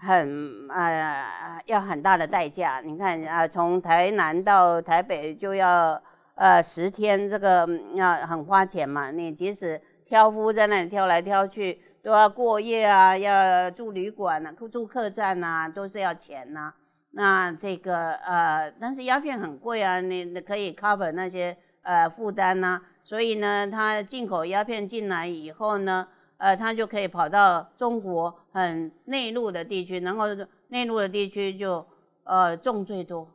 很呃要很大的代价。你看啊，从台南到台北就要呃十天，这个要很花钱嘛。你即使挑夫在那里挑来挑去，都要过夜啊，要住旅馆呐，住客栈呐，都是要钱呐。那这个呃，但是鸦片很贵啊，你可以 cover 那些呃负担呐。所以呢，它进口鸦片进来以后呢，呃，它就可以跑到中国很内陆的地区，然后内陆的地区就呃种最多，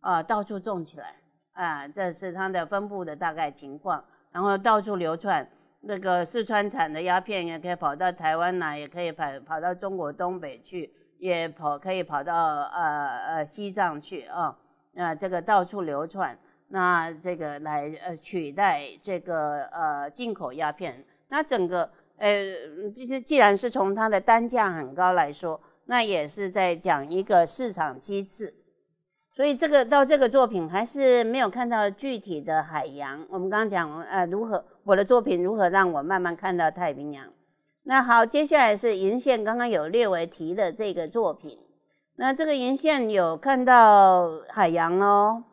啊，到处种起来，啊，这是它的分布的大概情况，然后到处流窜。那个四川产的鸦片也可以跑到台湾来，也可以跑跑到中国东北去，也跑可以跑到呃呃西藏去啊，那这个到处流窜。那这个来呃取代这个呃进口鸦片，那整个呃其实既然是从它的单价很高来说，那也是在讲一个市场机制，所以这个到这个作品还是没有看到具体的海洋。我们刚刚讲呃如何我的作品如何让我慢慢看到太平洋。那好，接下来是银线，刚刚有略微提的这个作品，那这个银线有看到海洋哦。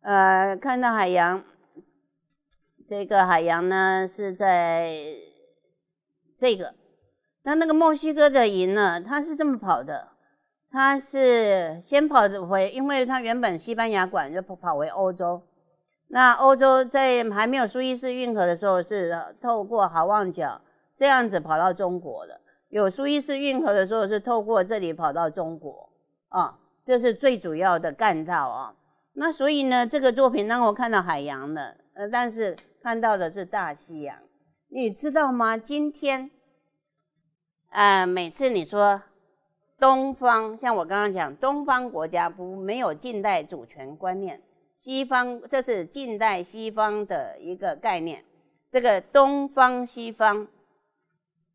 呃，看到海洋，这个海洋呢是在这个，那那个墨西哥的银呢，它是这么跑的，它是先跑回，因为它原本西班牙管就跑跑回欧洲，那欧洲在还没有苏伊士运河的时候是透过好望角这样子跑到中国的，有苏伊士运河的时候是透过这里跑到中国，啊，这是最主要的干道啊。那所以呢，这个作品让我看到海洋了，呃，但是看到的是大西洋。你知道吗？今天，呃，每次你说东方，像我刚刚讲，东方国家不没有近代主权观念，西方这是近代西方的一个概念。这个东方西方，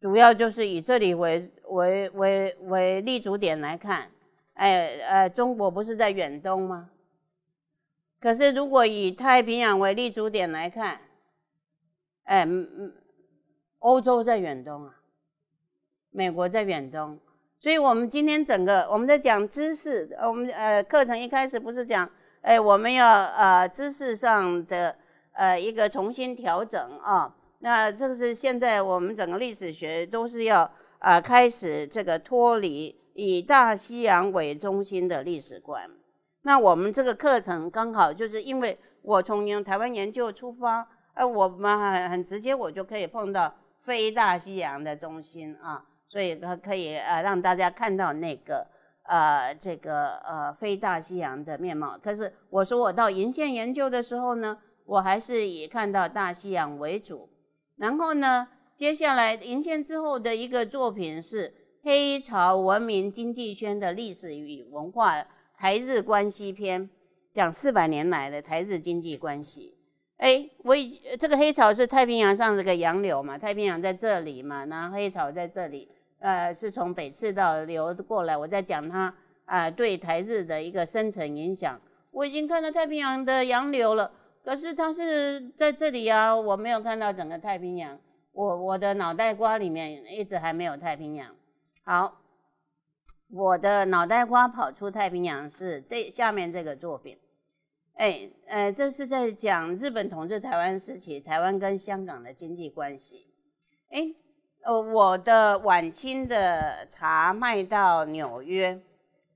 主要就是以这里为为为为立足点来看。哎，呃，中国不是在远东吗？可是，如果以太平洋为立足点来看，哎嗯，欧洲在远东啊，美国在远东，所以我们今天整个我们在讲知识，我们呃课程一开始不是讲，哎，我们要呃知识上的呃一个重新调整啊，那这个是现在我们整个历史学都是要啊开始这个脱离以大西洋为中心的历史观。那我们这个课程刚好就是因为我从台湾研究出发，呃，我们很很直接，我就可以碰到非大西洋的中心啊，所以可可以呃让大家看到那个呃这个呃非大西洋的面貌。可是我说我到银线研究的时候呢，我还是以看到大西洋为主。然后呢，接下来银线之后的一个作品是黑潮文明经济圈的历史与文化。台日关系篇讲四百年来的台日经济关系。哎，我已这个黑潮是太平洋上这个洋流嘛，太平洋在这里嘛，然后黑潮在这里，呃，是从北赤道流过来。我在讲它啊对台日的一个深层影响。我已经看到太平洋的洋流了，可是它是在这里啊，我没有看到整个太平洋。我我的脑袋瓜里面一直还没有太平洋。好。我的脑袋瓜跑出太平洋是这下面这个作品，哎，呃，这是在讲日本统治台湾时期，台湾跟香港的经济关系。哎，呃，我的晚清的茶卖到纽约，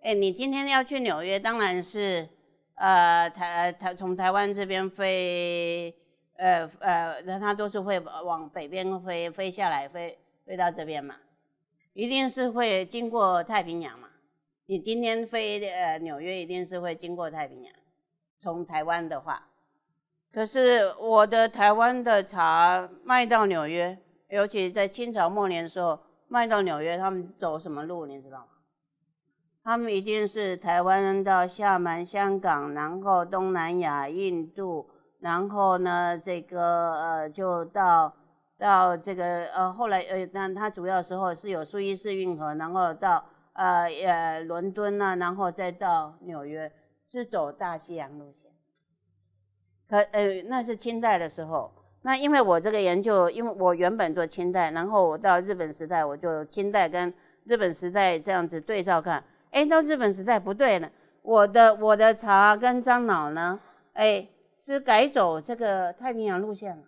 哎，你今天要去纽约，当然是，呃，台台从台湾这边飞，呃呃，那它都是会往北边飞，飞下来，飞飞到这边嘛。一定是会经过太平洋嘛？你今天飞呃纽约，一定是会经过太平洋。从台湾的话，可是我的台湾的茶卖到纽约，尤其在清朝末年的时候卖到纽约，他们走什么路？你知道吗？他们一定是台湾到厦门、香港，然后东南亚、印度，然后呢这个呃就到。到这个呃后来呃那它主要时候是有苏伊士运河，然后到呃呃伦敦呐，然后再到纽约，是走大西洋路线。可呃那是清代的时候，那因为我这个研究，因为我原本做清代，然后我到日本时代，我就清代跟日本时代这样子对照看，哎，到日本时代不对了，我的我的茶跟樟脑呢，哎是改走这个太平洋路线了，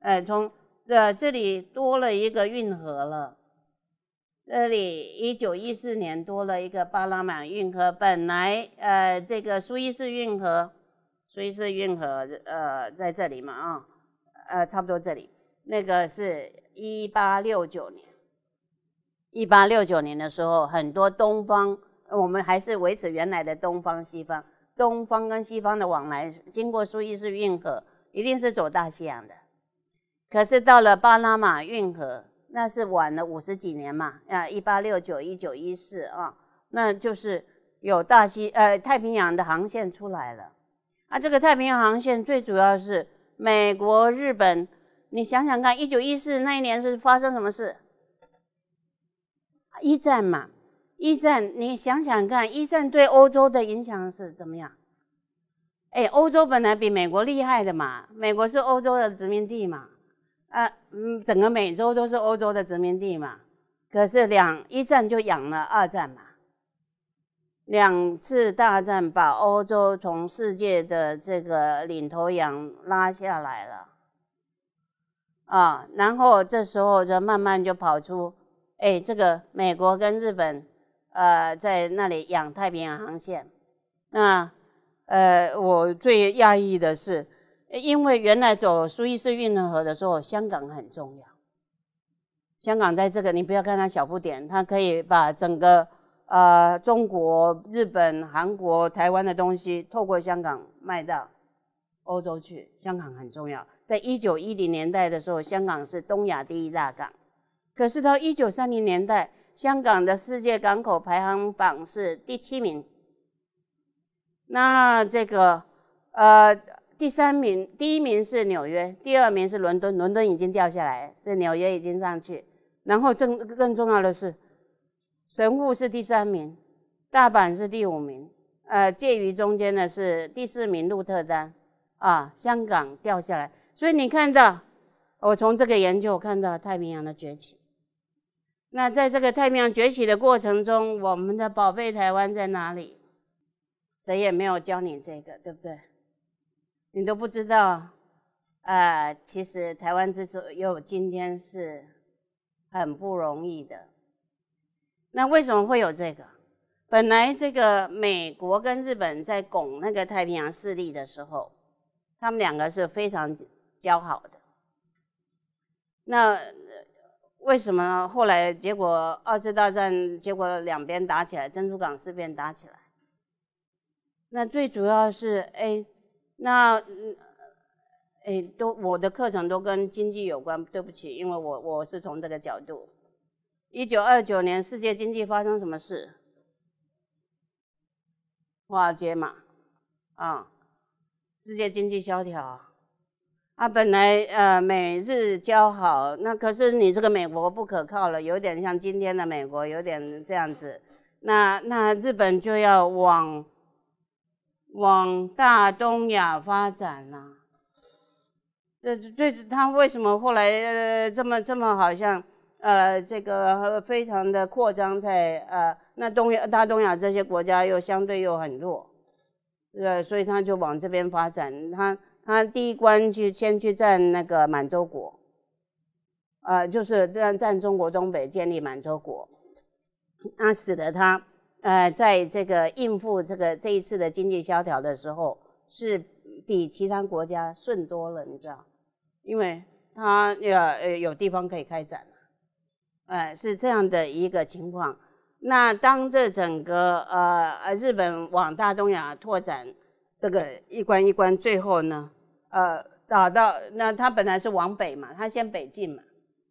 哎从。这这里多了一个运河了，这里一九一四年多了一个巴拿马运河。本来呃这个苏伊士运河，苏伊士运河呃在这里嘛啊，呃差不多这里。那个是一八六九年，一八六九年的时候，很多东方我们还是维持原来的东方西方，东方跟西方的往来经过苏伊士运河，一定是走大西洋的。可是到了巴拿马运河，那是晚了五十几年嘛，啊，一八六九一九一四啊，那就是有大西呃太平洋的航线出来了。啊，这个太平洋航线最主要是美国、日本。你想想看，一九一四那一年是发生什么事？一战嘛，一战，你想想看，一战对欧洲的影响是怎么样？哎，欧洲本来比美国厉害的嘛，美国是欧洲的殖民地嘛。啊，嗯，整个美洲都是欧洲的殖民地嘛，可是两一战就养了二战嘛，两次大战把欧洲从世界的这个领头羊拉下来了，啊，然后这时候就慢慢就跑出，哎，这个美国跟日本，呃，在那里养太平洋航线，那，呃，我最讶异的是。因为原来走苏伊士运河的时候，香港很重要。香港在这个，你不要看它小不点，它可以把整个呃中国、日本、韩国、台湾的东西透过香港卖到欧洲去。香港很重要。在一九一零年代的时候，香港是东亚第一大港。可是到一九三零年代，香港的世界港口排行榜是第七名。那这个呃。第三名，第一名是纽约，第二名是伦敦，伦敦已经掉下来，是纽约已经上去。然后更更重要的是，神户是第三名，大阪是第五名，呃，介于中间的是第四名鹿特丹，啊，香港掉下来。所以你看到，我从这个研究我看到太平洋的崛起。那在这个太平洋崛起的过程中，我们的宝贝台湾在哪里？谁也没有教你这个，对不对？你都不知道，啊，其实台湾之所以有今天是很不容易的。那为什么会有这个？本来这个美国跟日本在拱那个太平洋势力的时候，他们两个是非常交好的。那为什么后来结果二次大战结果两边打起来，珍珠港事变打起来？那最主要是哎，那哎都我的课程都跟经济有关，对不起，因为我我是从这个角度。一九二九年世界经济发生什么事？华尔街嘛，啊，世界经济萧条。啊，本来呃美日交好，那可是你这个美国不可靠了，有点像今天的美国，有点这样子。那那日本就要往往大东亚发展啦。这这他为什么后来这么这么好像呃这个非常的扩张在呃那东亚大东亚这些国家又相对又很弱，呃所以他就往这边发展他。他第一关去先去占那个满洲国，呃，就是占占中国东北，建立满洲国，那使得他呃在这个应付这个这一次的经济萧条的时候，是比其他国家顺多了，你知道？因为他要呃有地方可以开展，呃是这样的一个情况。那当这整个呃呃日本往大东亚拓展这个一关一关，最后呢？呃，打到那他本来是往北嘛，他先北进嘛，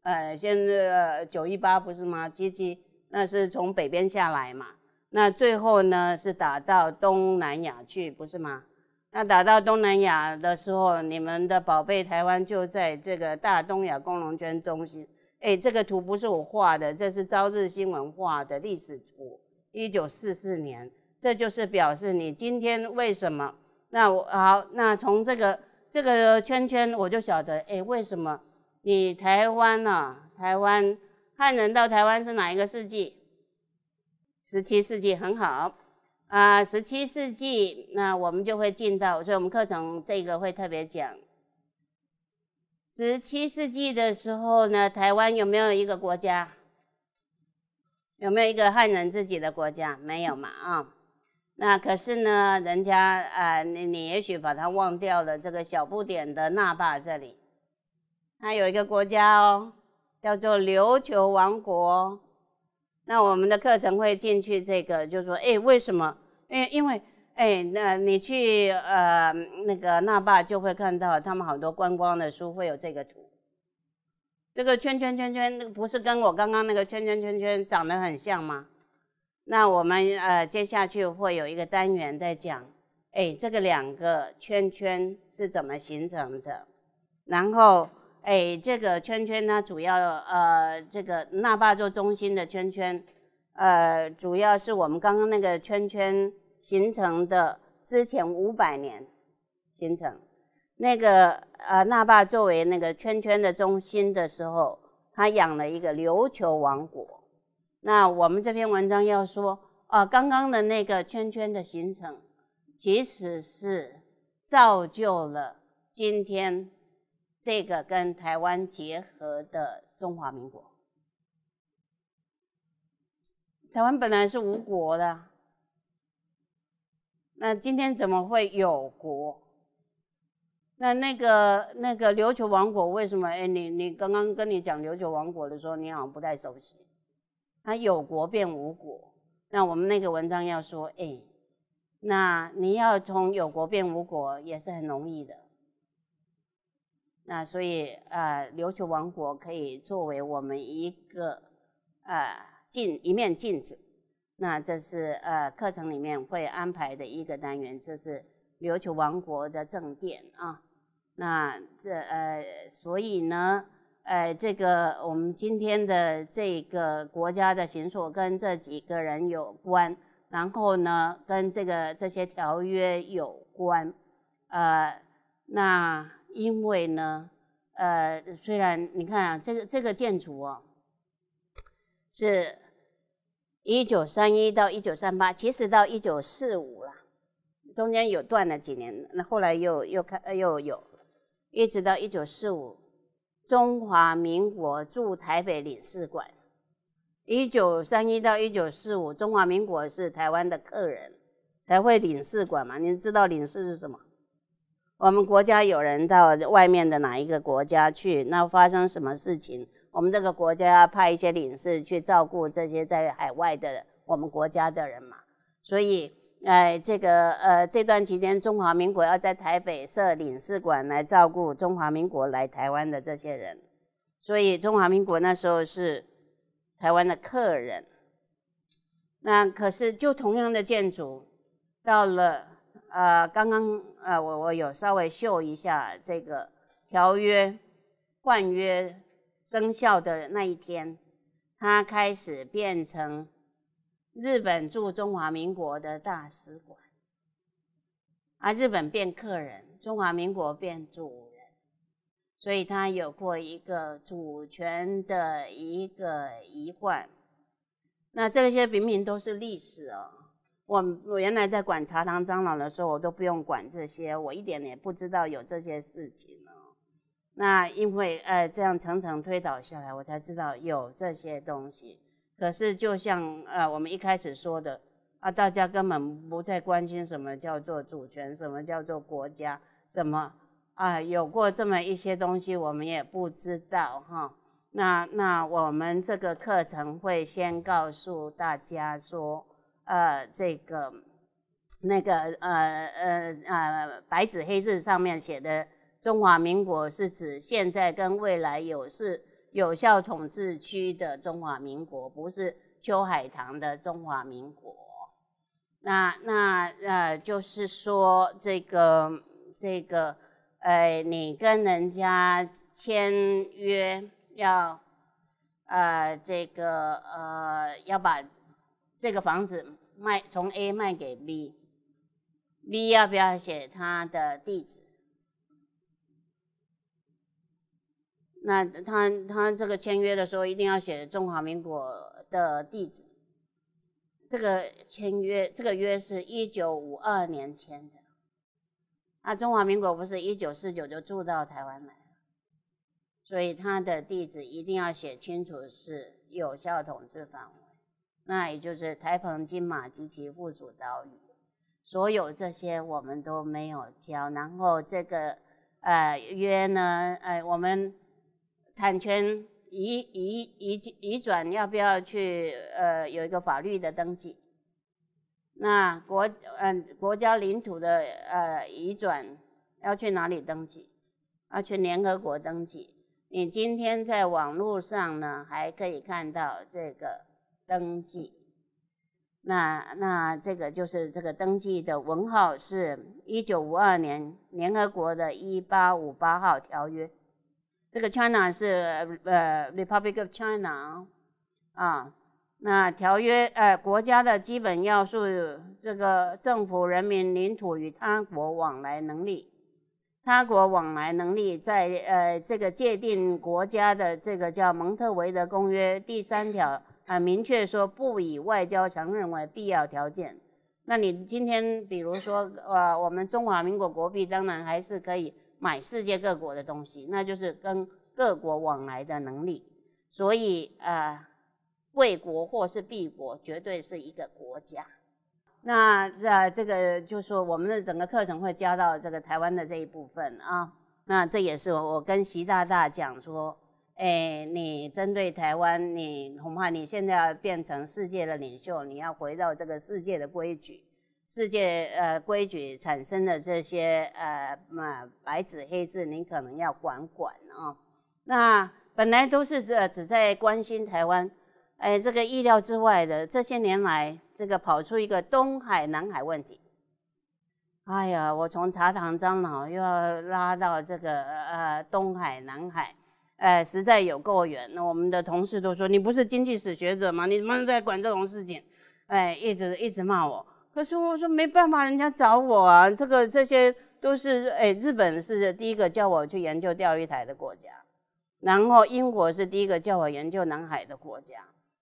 呃，先呃九一八不是吗？机机那是从北边下来嘛，那最后呢是打到东南亚去，不是吗？那打到东南亚的时候，你们的宝贝台湾就在这个大东亚工农圈中心。哎，这个图不是我画的，这是朝日新闻画的历史图，一九四四年，这就是表示你今天为什么？那我好，那从这个。这个圈圈我就晓得，哎，为什么你台湾呢？台湾汉人到台湾是哪一个世纪？十七世纪，很好啊。十七世纪，那我们就会进到，所以我们课程这个会特别讲。十七世纪的时候呢，台湾有没有一个国家？有没有一个汉人自己的国家？没有嘛，啊。那可是呢，人家啊，你你也许把它忘掉了。这个小不点的那霸这里，它有一个国家哦，叫做琉球王国。那我们的课程会进去这个，就说，哎，为什么？因因为，哎，那你去呃那个那霸就会看到他们好多观光的书会有这个图。这个圈圈圈圈，不是跟我刚刚那个圈圈圈圈长得很像吗？那我们呃接下去会有一个单元在讲，哎，这个两个圈圈是怎么形成的？然后，哎，这个圈圈呢，主要呃这个那霸做中心的圈圈，呃，主要是我们刚刚那个圈圈形成的之前五百年形成。那个呃那霸作为那个圈圈的中心的时候，他养了一个琉球王国。那我们这篇文章要说，啊，刚刚的那个圈圈的形成，其实是造就了今天这个跟台湾结合的中华民国。台湾本来是无国的，那今天怎么会有国？那那个那个琉球王国为什么？哎，你你刚刚跟你讲琉球王国的时候，你好像不太熟悉。他有国变无国，那我们那个文章要说，哎，那你要从有国变无国也是很容易的。那所以呃，琉球王国可以作为我们一个呃镜一面镜子。那这是呃课程里面会安排的一个单元，这是琉球王国的正殿啊。那这呃，所以呢。呃，这个我们今天的这个国家的行所跟这几个人有关，然后呢，跟这个这些条约有关。呃，那因为呢，呃，虽然你看啊，这个这个建筑哦，是一九三一到一九三八，其实到一九四五了，中间有断了几年，那后来又又开又有，一直到一九四五。中华民国驻台北领事馆，一九三一到一九四五，中华民国是台湾的客人，才会领事馆嘛？你知道领事是什么？我们国家有人到外面的哪一个国家去，那发生什么事情，我们这个国家要派一些领事去照顾这些在海外的我们国家的人嘛。所以，哎，这个呃这段期间，中华民国要在台北设领事馆来照顾中华民国来台湾的这些人。所以，中华民国那时候是台湾的客人。那可是就同样的建筑，到了。呃，刚刚呃，我我有稍微秀一下这个条约换约生效的那一天，它开始变成日本驻中华民国的大使馆，啊，日本变客人，中华民国变主人，所以它有过一个主权的一个移换。那这些明明都是历史哦。我我原来在管茶堂长老的时候，我都不用管这些，我一点也不知道有这些事情哦。那因为呃这样层层推导下来，我才知道有这些东西。可是就像呃我们一开始说的啊，大家根本不再关心什么叫做主权，什么叫做国家，什么啊有过这么一些东西，我们也不知道哈。那那我们这个课程会先告诉大家说。呃，这个那个呃呃呃，白纸黑字上面写的中华民国是指现在跟未来有是有效统治区的中华民国，不是秋海棠的中华民国。那那呃，就是说这个这个呃，你跟人家签约要呃这个呃要把。这个房子卖从 A 卖给 B，B 要不要写他的地址？那他他这个签约的时候一定要写中华民国的地址。这个签约这个约是一九五二年签的，那中华民国不是一九四九就住到台湾来了，所以他的地址一定要写清楚是有效统治范围。那也就是台澎金马及其附属岛屿，所有这些我们都没有交。然后这个呃约呢，呃我们产权移移移移转要不要去呃有一个法律的登记？那国嗯国家领土的呃移转要去哪里登记？要去联合国登记。你今天在网络上呢还可以看到这个。登记，那那这个就是这个登记的文号是一九五二年联合国的一八五八号条约，这个 China 是呃 Republic of China 啊，那条约呃国家的基本要素，这个政府、人民、领土与他国往来能力，他国往来能力在呃这个界定国家的这个叫蒙特维德公约第三条。啊，明确说不以外交承认为必要条件。那你今天比如说，呃，我们中华民国国币当然还是可以买世界各国的东西，那就是跟各国往来的能力。所以，呃，贵国或是敝国绝对是一个国家。那呃，这个就说我们的整个课程会教到这个台湾的这一部分啊。那这也是我跟习大大讲说。哎，你针对台湾，你恐怕你现在要变成世界的领袖，你要回到这个世界的规矩，世界呃规矩产生的这些呃嘛白纸黑字，您可能要管管啊。那本来都是这只在关心台湾，哎，这个意料之外的，这些年来这个跑出一个东海、南海问题。哎呀，我从茶堂长老又要拉到这个呃东海、南海。哎，实在有够远。那我们的同事都说：“你不是经济史学者吗？你怎么在管这种事情？”哎，一直一直骂我。可是我说没办法，人家找我啊。这个这些都是哎，日本是第一个叫我去研究钓鱼台的国家，然后英国是第一个叫我研究南海的国家。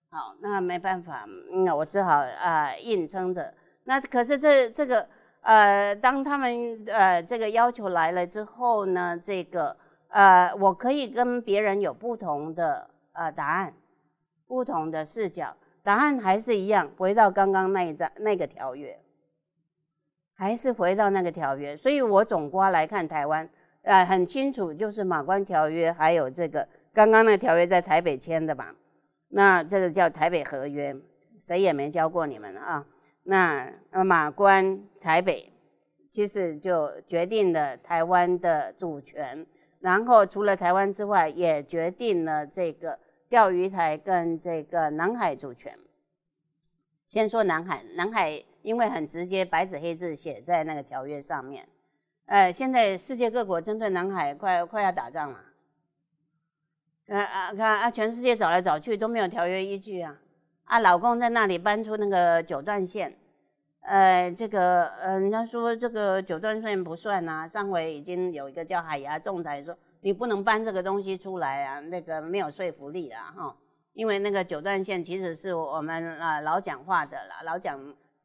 好，那没办法，那我只好啊硬撑着。那可是这这个呃，当他们呃这个要求来了之后呢，这个。呃，我可以跟别人有不同的呃答案，不同的视角，答案还是一样，回到刚刚那一张那个条约，还是回到那个条约。所以我总括来看，台湾呃很清楚，就是马关条约，还有这个刚刚那个条约在台北签的吧？那这个叫台北合约，谁也没教过你们啊。那马关台北，其实就决定了台湾的主权，然后除了台湾之外，也决定了这个钓鱼台跟这个南海主权。先说南海，南海因为很直接，白纸黑字写在那个条约上面。呃，现在世界各国针对南海快快要打仗了。啊啊看啊，全世界找来找去都没有条约依据啊。啊，老公在那里搬出那个九段线，呃，这个，呃，人家说这个九段线不算呐。上回已经有一个叫海牙仲裁说，你不能搬这个东西出来啊，那个没有说服力啊，哈。因为那个九段线其实是我们啊老蒋画的啦，老蒋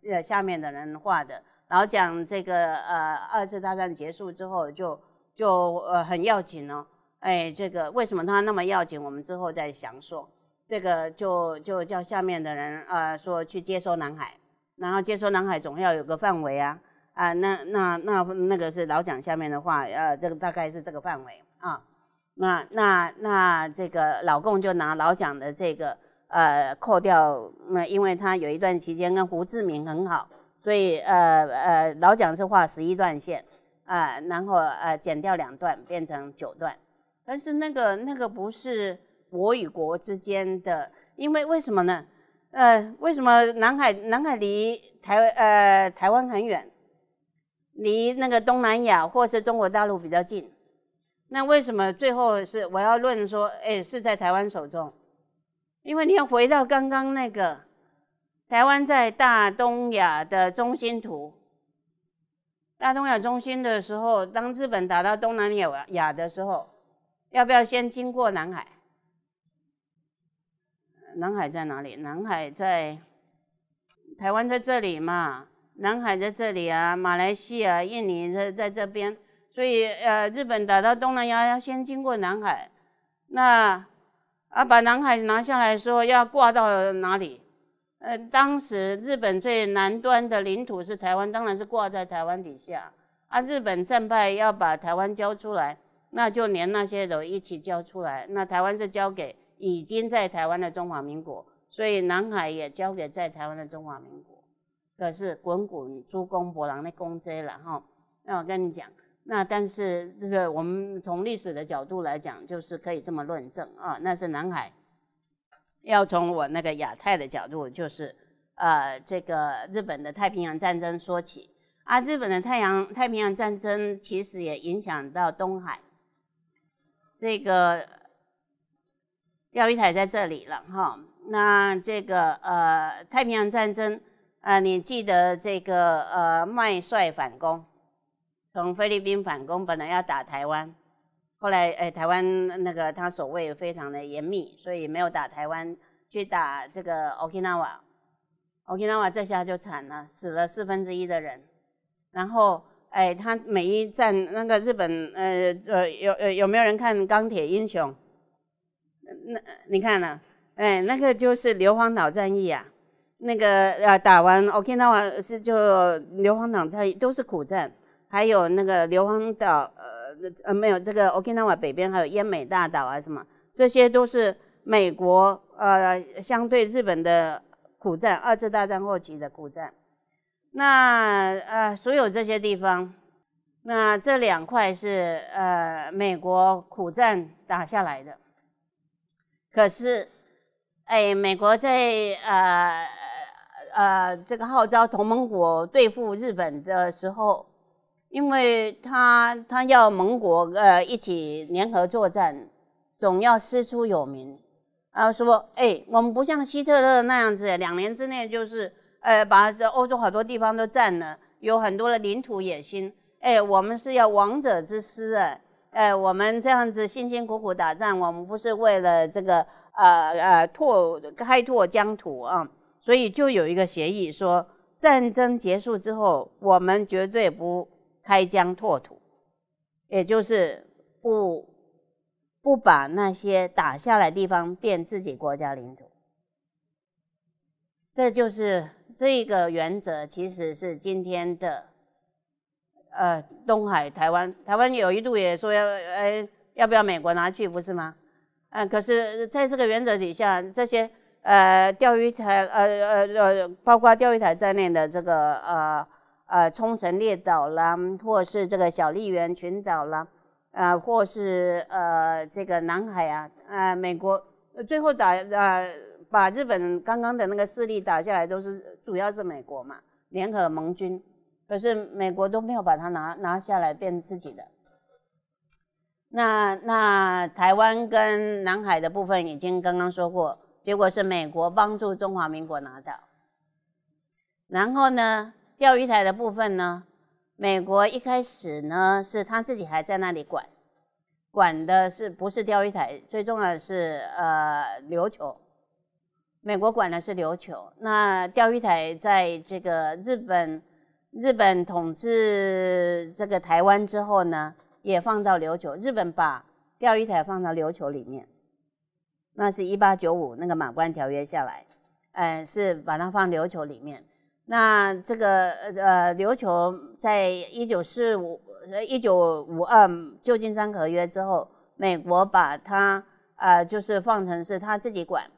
呃下面的人画的。老蒋这个呃二次大战结束之后就就呃很要紧哦，哎，这个为什么他那么要紧？我们之后再详说。这个就就叫下面的人呃说去接收南海，然后接收南海总要有个范围啊啊那那那那个是老蒋下面的话呃这个大概是这个范围啊那那那这个老共就拿老蒋的这个呃扣掉那因为他有一段期间跟胡志明很好，所以呃呃老蒋是画十一段线啊然后呃减掉两段变成九段，但是那个那个不是。国与国之间的，因为为什么呢？呃，为什么南海南海离台呃台湾很远，离那个东南亚或是中国大陆比较近？那为什么最后是我要论说，哎，是在台湾手中？因为你要回到刚刚那个台湾在大东亚的中心图，大东亚中心的时候，当日本打到东南亚亚的时候，要不要先经过南海？南海在哪里？南海在台湾，在这里嘛。南海在这里啊，马来西亚、印尼在在这边，所以呃，日本打到东南亚要先经过南海。那啊，把南海拿下来的时候要挂到哪里？呃，当时日本最南端的领土是台湾，当然是挂在台湾底下。啊，日本战败要把台湾交出来，那就连那些都一起交出来。那台湾是交给。已经在台湾的中华民国，所以南海也交给在台湾的中华民国。可是滚滚诸公博郎的公贼了哈。那我跟你讲，那但是这个我们从历史的角度来讲，就是可以这么论证啊。那是南海，要从我那个亚太的角度，就是呃这个日本的太平洋战争说起啊。日本的太阳太平洋战争其实也影响到东海这个。钓鱼台在这里了哈，那这个呃太平洋战争啊，你记得这个呃麦帅反攻，从菲律宾反攻，本来要打台湾，后来哎台湾那个他守卫非常的严密，所以没有打台湾，去打这个 Okinawa，Okinawa 这下就惨了，死了四分之一的人，然后哎他每一战那个日本呃呃有呃有没有人看钢铁英雄？那你看呢？哎，那个就是硫磺岛战役啊。那个呃，打完 Okinawa 是就硫磺岛战役都是苦战，还有那个硫磺岛呃呃没有这个 Okinawa 北边还有奄美大岛啊什么，这些都是美国呃相对日本的苦战，二次大战后期的苦战。那呃所有这些地方，那这两块是呃美国苦战打下来的。可是，哎，美国在呃呃这个号召同盟国对付日本的时候，因为他他要盟国呃一起联合作战，总要师出有名，啊说哎，我们不像希特勒那样子，两年之内就是呃把这欧洲好多地方都占了，有很多的领土野心，哎，我们是要王者之师啊。哎，我们这样子辛辛苦苦打仗，我们不是为了这个呃呃拓开拓疆土啊，所以就有一个协议说，战争结束之后，我们绝对不开疆拓土，也就是不不把那些打下来地方变自己国家领土。这就是这个原则，其实是今天的呃东海台湾，台湾有一度也说要呃要不要美国拿去，不是吗？嗯，可是在这个原则底下，这些呃钓鱼台呃呃呃，包括钓鱼台在内的这个呃呃冲绳列岛啦，或是这个小笠原群岛啦，呃，或是呃这个南海啊，呃美国最后打呃把日本刚刚的那个势力打下来，都是主要是美国嘛，联合盟军，可是美国都没有把它拿拿下来变自己的。那那台湾跟南海的部分已经刚刚说过，结果是美国帮助中华民国拿到。然后呢，钓鱼台的部分呢，美国一开始呢是他自己还在那里管，管的是不是钓鱼台？最重要的是呃琉球，美国管的是琉球。那钓鱼台在这个日本日本统治这个台湾之后呢？也放到琉球，日本把钓鱼台放到琉球里面，那是一八九五那个马关条约下来，嗯，是把它放琉球里面。那这个呃琉球在一九四五一九五二旧金山合约之后，美国把它呃就是放成是他自己管，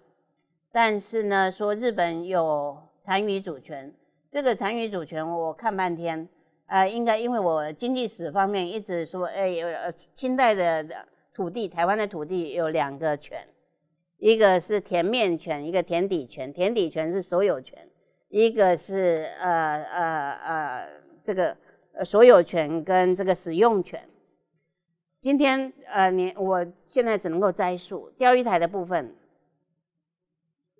但是呢说日本有残余主权，这个残余主权我看半天。呃，应该因为我经济史方面一直说，哎，有呃清代的土地，台湾的土地有两个权，一个是田面权，一个田底权。田底权是所有权，一个是呃呃呃这个所有权跟这个使用权。今天呃，你我现在只能够摘述钓鱼台的部分，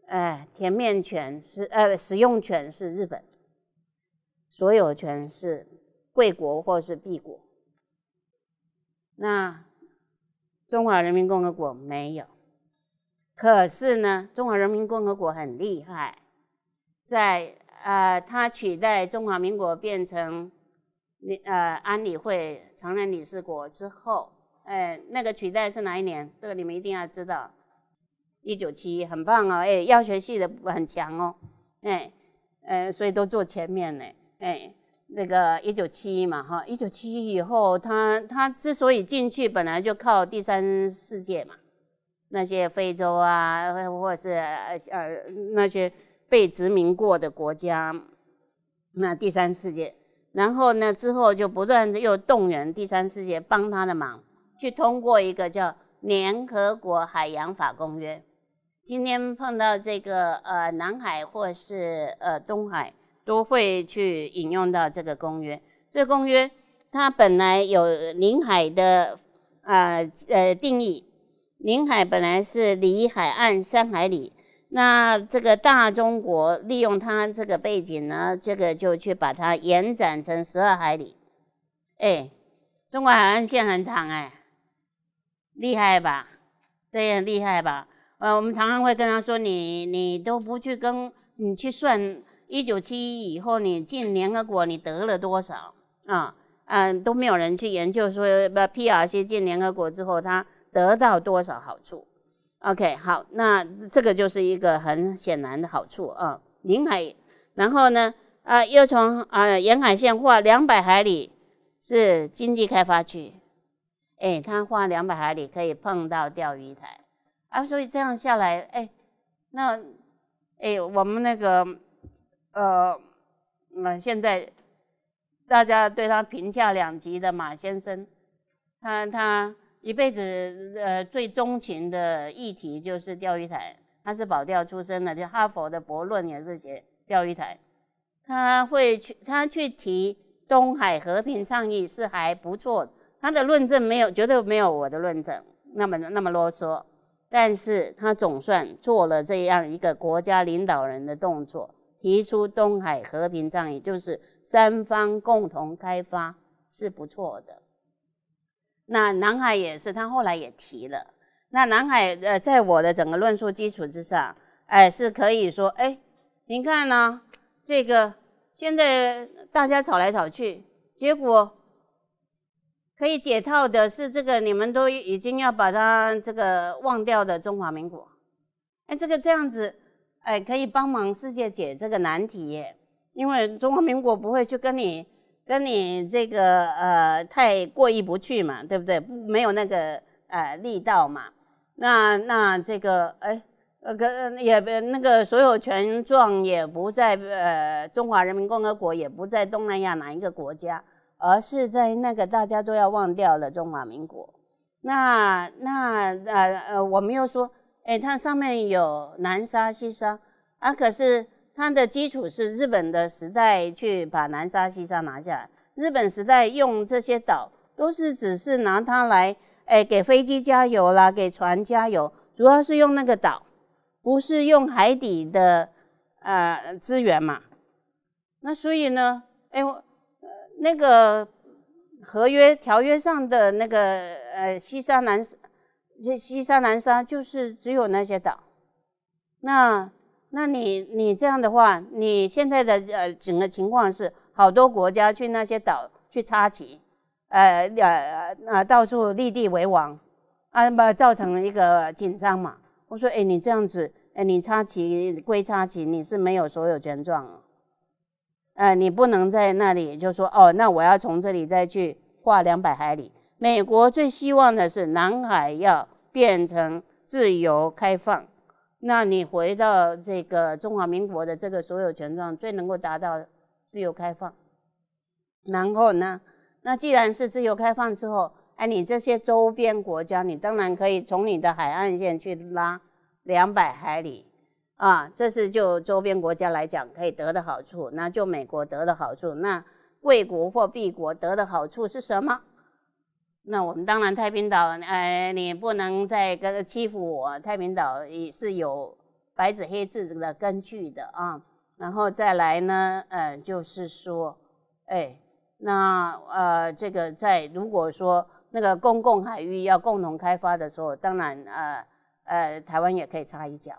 哎，田面权是呃使用权是日本，所有权是。贵国或是敝国，那中华人民共和国没有。可是呢，中华人民共和国很厉害，在呃，它取代中华民国变成呃安理会常任理事国之后，哎，那个取代是哪一年？这个你们一定要知道，一九七一，很棒哦，哎，药学系的很强哦，哎，呃，所以都坐前面呢，哎。那个一九七一嘛，哈，一九七一以后，他他之所以进去，本来就靠第三世界嘛，那些非洲啊，或者是呃那些被殖民过的国家，那第三世界，然后呢之后就不断的又动员第三世界帮他的忙，去通过一个叫联合国海洋法公约。今天碰到这个呃南海或是呃东海。都会去引用到这个公约。这个公约它本来有领海的呃呃定义，领海本来是离海岸三海里。那这个大中国利用它这个背景呢，这个就去把它延展成十二海里。哎，中国海岸线很长哎，厉害吧？这样厉害吧？呃，我们常常会跟他说，你你都不去跟你去算。一九七一以后，你进联合国，你得了多少啊？嗯，都没有人去研究说，不，P.R.C 进联合国之后，他得到多少好处？OK，好，那这个就是一个很显然的好处啊。临海，然后呢，啊，又从啊沿海线划两百海里是经济开发区，哎，他划两百海里可以碰到钓鱼台啊，所以这样下来，哎，那，哎，我们那个。呃，那现在大家对他评价两极的马先生，他他一辈子呃最钟情的议题就是钓鱼台，他是保钓出身的，就哈佛的博论也是写钓鱼台。他会去他去提东海和平倡议是还不错，他的论证没有绝对没有我的论证那么那么啰嗦，但是他总算做了这样一个国家领导人的动作。提出东海和平倡议，就是三方共同开发是不错的。那南海也是，他后来也提了。那南海呃，在我的整个论述基础之上，哎，是可以说，哎，您看呢，这个现在大家吵来吵去，结果可以解套的是这个，你们都已经要把它这个忘掉的中华民国。哎，这个这样子。哎，可以帮忙世界解这个难题耶。因为中华民国不会去跟你跟你这个呃太过意不去嘛，对不对？没有那个呃力道嘛。那那这个哎呃跟也那个所有权状也不在呃中华人民共和国，也不在东南亚哪一个国家，而是在那个大家都要忘掉了中华民国。那那呃呃我们又说，哎，它上面有南沙西沙啊，可是。它的基础是日本的时代去把南沙、西沙拿下来。日本时代用这些岛，都是只是拿它来，哎，给飞机加油啦，给船加油，主要是用那个岛，不是用海底的呃资源嘛。那所以呢，哎，那个合约条约上的那个呃西沙南，这西沙南沙就是只有那些岛，那。那你你这样的话，你现在的呃整个情况是，好多国家去那些岛去插旗，呃呃呃到处立地为王，啊不造成了一个紧张嘛。我说，哎，你这样子，哎，你插旗归插旗，你是没有所有权状，呃，你不能在那里就说，哦，那我要从这里再去划两百海里。美国最希望的是南海要变成自由开放。那你回到这个中华民国的这个所有权状，最能够达到自由开放。然后呢，那既然是自由开放之后，哎，你这些周边国家，你当然可以从你的海岸线去拉两百海里啊，这是就周边国家来讲可以得的好处。那就美国得的好处，那贵国或敝国得的好处是什么？那我们当然太平岛，呃，你不能再跟欺负我。太平岛也是有白纸黑字的根据的啊。然后再来呢，呃，就是说，哎，那呃，这个在如果说那个公共海域要共同开发的时候，当然呃呃，台湾也可以插一脚。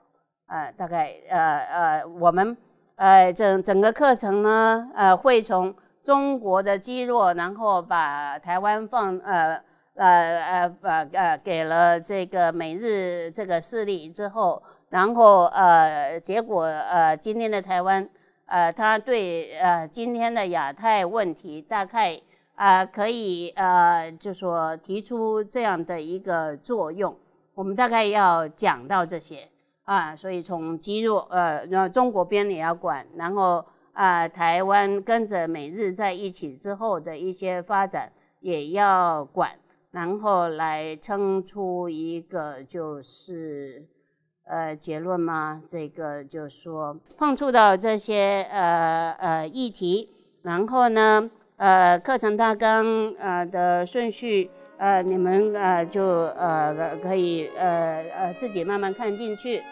呃，大概呃呃，我们呃整整个课程呢，呃，会从。中国的积弱，然后把台湾放呃呃呃呃呃给了这个美日这个势力之后，然后呃结果呃今天的台湾呃他对呃今天的亚太问题大概啊可以呃就说提出这样的一个作用，我们大概要讲到这些啊，所以从积弱呃那中国边也要管，然后。啊，台湾跟着美日在一起之后的一些发展也要管，然后来撑出一个就是呃结论吗？这个就说碰触到这些呃呃议题，然后呢呃课程大纲呃的顺序呃你们呃就呃可以呃呃自己慢慢看进去。